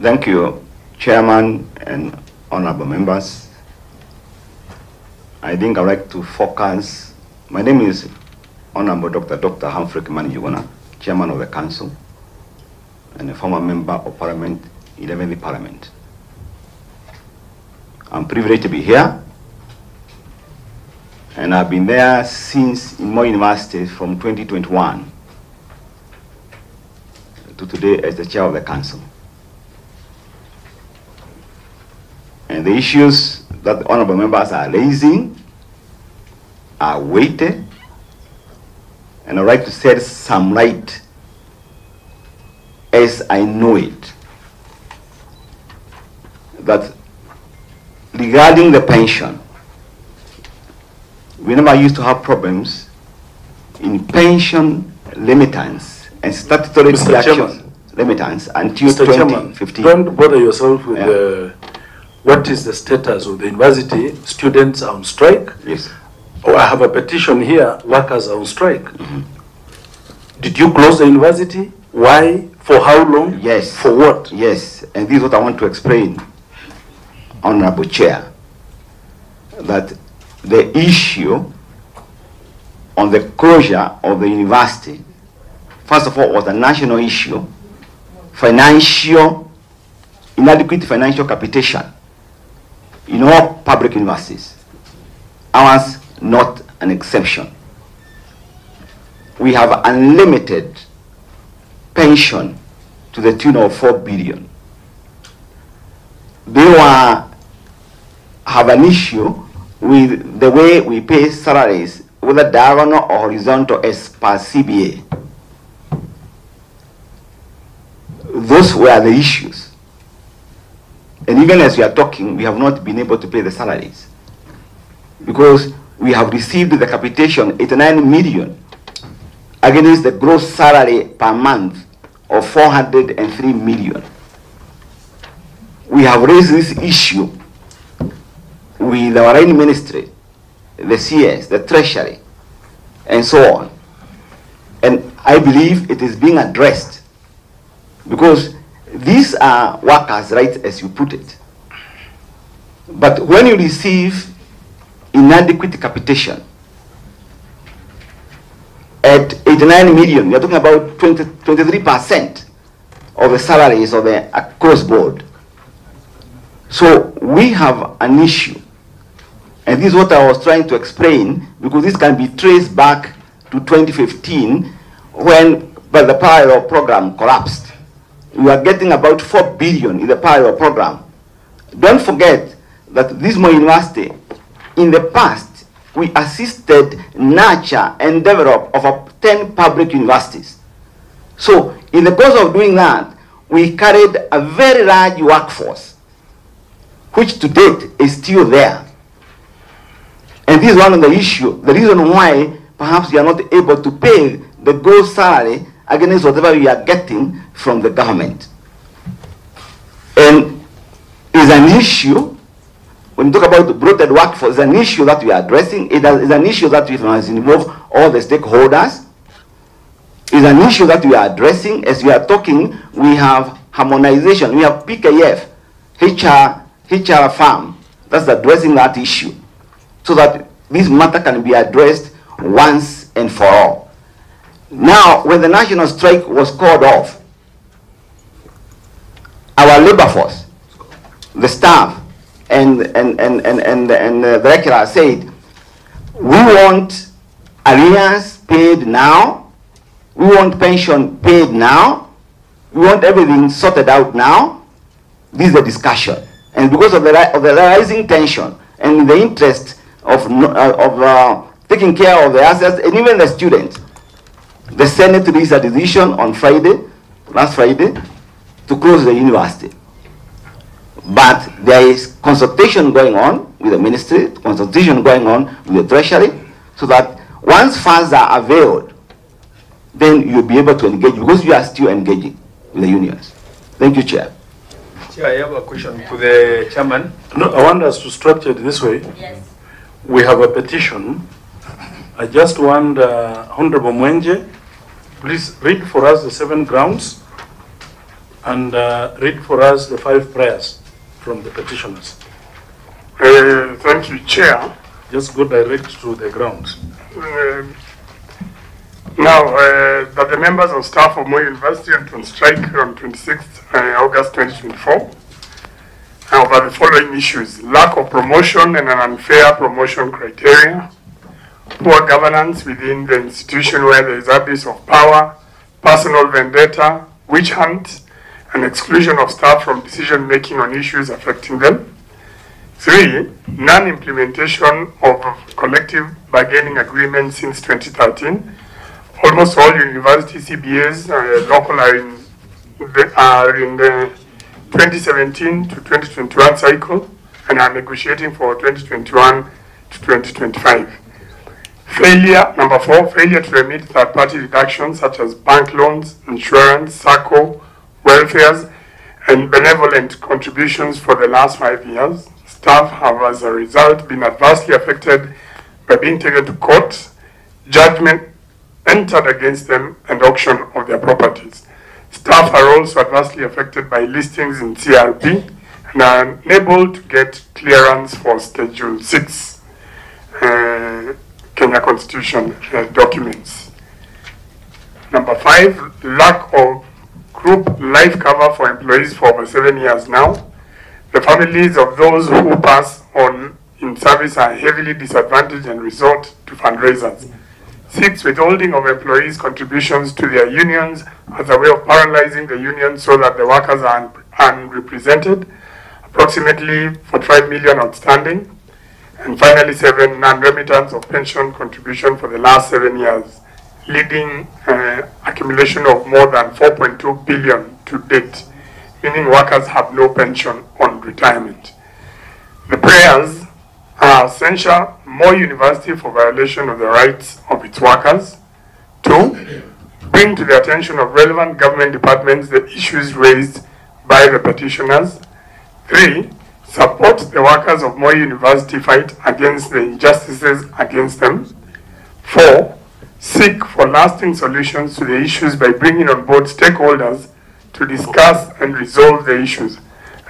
Speaker 19: Thank you, Chairman and honorable members. I think I'd like to focus. My name is Honorable Dr. Dr. Humphrey Kimani Chairman of the Council and a former member of Parliament, 11th Parliament. I'm privileged to be here and I've been there since in Moi University from 2021 to today as the chair of the council. And the issues that the honorable members are raising are weighted, and I'd like to set some light as I know it. That regarding the pension, we never used to have problems in pension remittance and statutory
Speaker 1: Mr.
Speaker 19: deductions
Speaker 1: Chairman.
Speaker 19: remittance until
Speaker 1: Mr. Chairman, don't bother yourself with the, what is the status of the university? Students are on strike.
Speaker 19: Yes.
Speaker 1: Oh, I have a petition here, workers are on strike.
Speaker 19: Mm-hmm.
Speaker 1: Did you close the university? Why? For how long?
Speaker 19: Yes.
Speaker 1: For what?
Speaker 19: Yes, and this is what I want to explain, Honorable Chair, that the issue on the closure of the university, first of all, was a national issue, financial, inadequate financial capitation in all public universities. Ours not an exception. We have unlimited pension to the tune of 4 billion. They were have an issue with the way we pay salaries, whether diagonal or horizontal as per CBA. Those were the issues. And even as we are talking, we have not been able to pay the salaries. Because we have received the capitation 89 million against the gross salary per month of 403 million. We have raised this issue with our own ministry, the CS, the treasury, and so on. And I believe it is being addressed because these are workers' rights as you put it. But when you receive inadequate capitation at 89 million, you're talking about 20, 23% of the salaries of the across board. So we have an issue. And this is what I was trying to explain because this can be traced back to 2015 when but the parallel program collapsed. We are getting about 4 billion in the parallel program. Don't forget that this Moi University, in the past, we assisted, nurture, and develop over 10 public universities. So, in the course of doing that, we carried a very large workforce, which to date is still there. And this is one of the issue, the reason why perhaps we are not able to pay the gross salary against whatever we are getting from the government. And is an issue, when you talk about the bloated workforce, it's an issue that we are addressing. It is an issue that we must involve all the stakeholders. It's an issue that we are addressing. As we are talking, we have harmonization. We have PKF, HR, HR firm that's addressing that issue so that this matter can be addressed once and for all. Now, when the national strike was called off, our labor force, the staff, and, and, and, and, and, and the lecturer said, we want arrears paid now, we want pension paid now, we want everything sorted out now. This is the discussion. And because of the, of the rising tension and the interest of, uh, of uh, taking care of the assets and even the students, the Senate reached a decision on Friday, last Friday, to close the university. But there is consultation going on with the ministry, consultation going on with the treasury, so that once funds are availed, then you'll be able to engage because you are still engaging with the unions. Thank you, Chair.
Speaker 6: Chair, I have a question to the chairman.
Speaker 1: No, I want us to structure it this way.
Speaker 10: Yes.
Speaker 1: We have a petition. I just want uh, Honorable Mwenje, please read for us the seven grounds and uh, read for us the five prayers from the petitioners.
Speaker 13: Uh, thank you, Chair.
Speaker 1: Just go direct to the grounds.
Speaker 13: Um, Now, uh, that the members of staff of Moi University went on strike on 26th uh, August 2024 uh, over the following issues. Lack of promotion and an unfair promotion criteria, poor governance within the institution where there is abuse of power, personal vendetta, witch hunt, and exclusion of staff from decision-making on issues affecting them. Three, non-implementation of collective bargaining agreements since 2013. Almost all university CBAs, uh, local are in, the, are in the 2017 to 2021 cycle and are negotiating for 2021 to 2025. Failure, number four, failure to remit third-party reductions such as bank loans, insurance, SACCO, welfares, and benevolent contributions for the last five years. Staff have, as a result, been adversely affected by being taken to court, judgment entered against them, and auction of their properties. Staff are also adversely affected by listings in CRB and are unable to get clearance for Schedule 6 uh, Kenya Constitution uh, documents. Number five, lack of group life cover for employees for over seven years now. The families of those who pass on in service are heavily disadvantaged and resort to fundraisers. Six, withholding of employees' contributions to their unions as a way of paralyzing the union so that the workers are un- unrepresented. Approximately 45 million outstanding. And finally, seven, non-remittance of pension contribution for the last seven years, leading uh, accumulation of more than 4.2 billion to date, meaning workers have no pension on retirement. The prayers are essential, Moi University for violation of the rights of its workers. Two, bring to the attention of relevant government departments the issues raised by the petitioners. Three, support the workers of Moi University fight against the injustices against them. Four, seek for lasting solutions to the issues by bringing on board stakeholders to discuss and resolve the issues.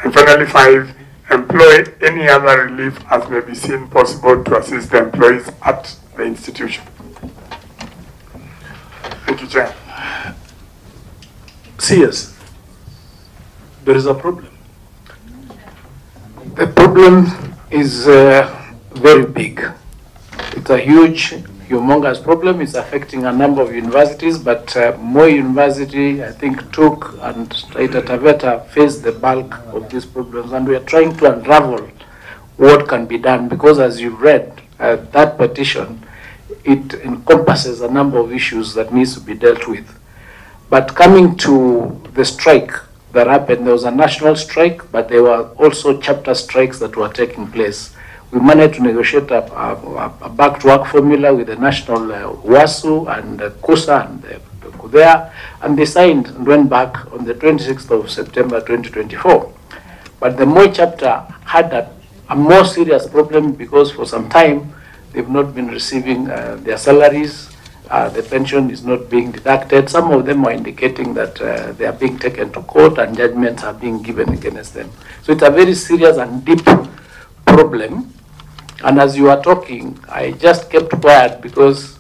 Speaker 13: And finally, five, employ any other relief as may be seen possible to assist the employees at the institution. Thank you, Chair.
Speaker 1: CS, there is a problem.
Speaker 3: The problem is uh, very big. It's a huge, humongous problem. It's affecting a number of universities, but uh, Moi University, I think, took and Taita Taveta faced the bulk of these problems, and we are trying to unravel what can be done because, as you've read, uh, that petition it encompasses a number of issues that needs to be dealt with. But coming to the strike that happened, there was a national strike, but there were also chapter strikes that were taking place. We managed to negotiate a, a, a back-to-work formula with the national uh, WASU and uh, KUSA and uh, KUDEA, and they signed and went back on the 26th of September 2024. But the Moi chapter had a, a more serious problem because for some time they've not been receiving uh, their salaries. Uh, the pension is not being deducted. Some of them are indicating that uh, they are being taken to court and judgments are being given against them. So it's a very serious and deep problem. And as you are talking, I just kept quiet because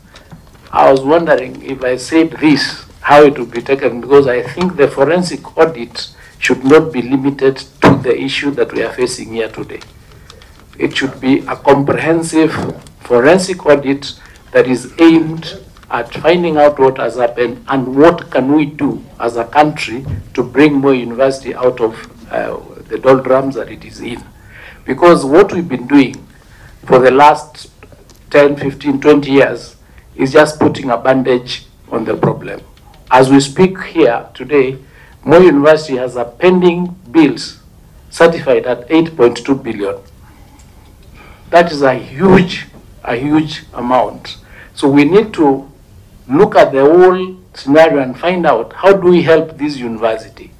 Speaker 3: I was wondering if I said this, how it would be taken, because I think the forensic audit should not be limited to the issue that we are facing here today. It should be a comprehensive forensic audit that is aimed at finding out what has happened and what can we do as a country to bring Moi University out of uh, the doldrums that it is in. Because what we've been doing for the last 10, 15, 20 years is just putting a bandage on the problem. As we speak here today, Moi University has a pending bills certified at 8.2 billion. That is a huge, a huge amount. So we need to look at the whole scenario and find out how do we help this university.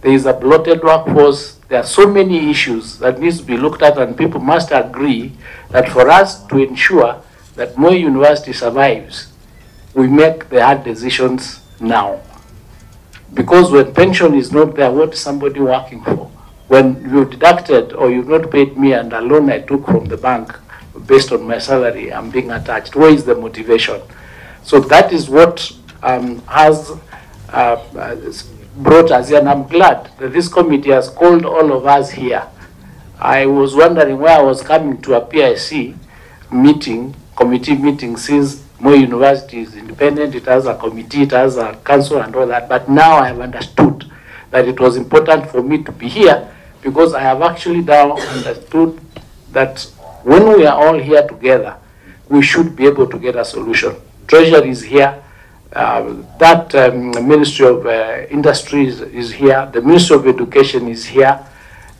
Speaker 3: There is a bloated workforce. There are so many issues that needs to be looked at, and people must agree that for us to ensure that Moi University survives, we make the hard decisions now. Because when pension is not there, what is somebody working for? When you've deducted or you've not paid me and a loan I took from the bank based on my salary, I'm being attached. Where is the motivation? So that is what um, has uh, uh, brought us here, and I'm glad that this committee has called all of us here. I was wondering where I was coming to a PIC meeting, committee meeting, since Moi University is independent, it has a committee, it has a council and all that, but now I have understood that it was important for me to be here because I have actually now understood that when we are all here together, we should be able to get a solution. Treasury is here, uh, that um, Ministry of uh, Industry is, is here, the Ministry of Education is here,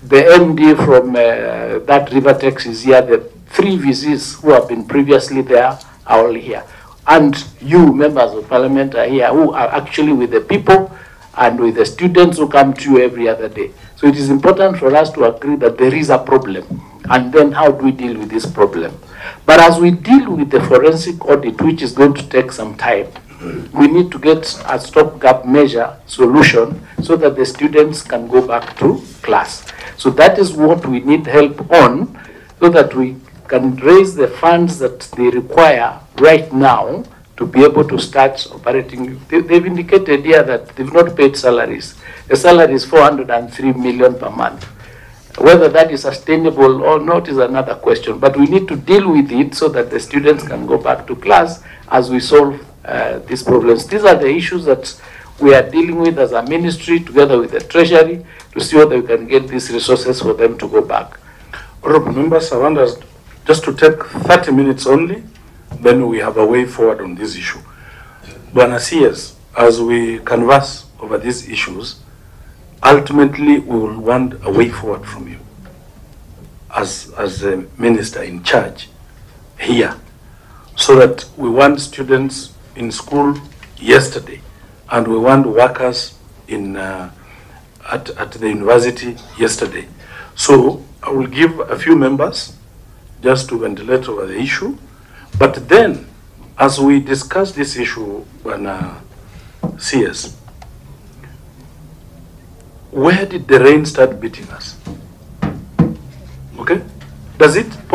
Speaker 3: the MD from uh, that Rivertex is here, the three VCs who have been previously there are all here. And you, members of parliament, are here who are actually with the people and with the students who come to you every other day. So it is important for us to agree that there is a problem. And then how do we deal with this problem? But as we deal with the forensic audit, which is going to take some time, we need to get a stopgap measure solution so that the students can go back to class. So that is what we need help on so that we can raise the funds that they require right now to be able to start operating. They, they've indicated here that they've not paid salaries. The salary is 403 million per month. Whether that is sustainable or not is another question, but we need to deal with it so that the students can go back to class as we solve uh, these problems. These are the issues that we are dealing with as a ministry together with the treasury to see whether we can get these resources for them to go back.
Speaker 1: Honorable members, I want us just to take 30 minutes only, then we have a way forward on this issue. Bwana CS, as we converse over these issues, ultimately we will want a way forward from you as, as a minister in charge here, so that we want students in school yesterday, and we want workers in, uh, at, at the university yesterday. So I will give a few members just to ventilate over the issue. But then, as we discuss this issue, Bwana CS, where did the rain start beating us? Okay? Does it point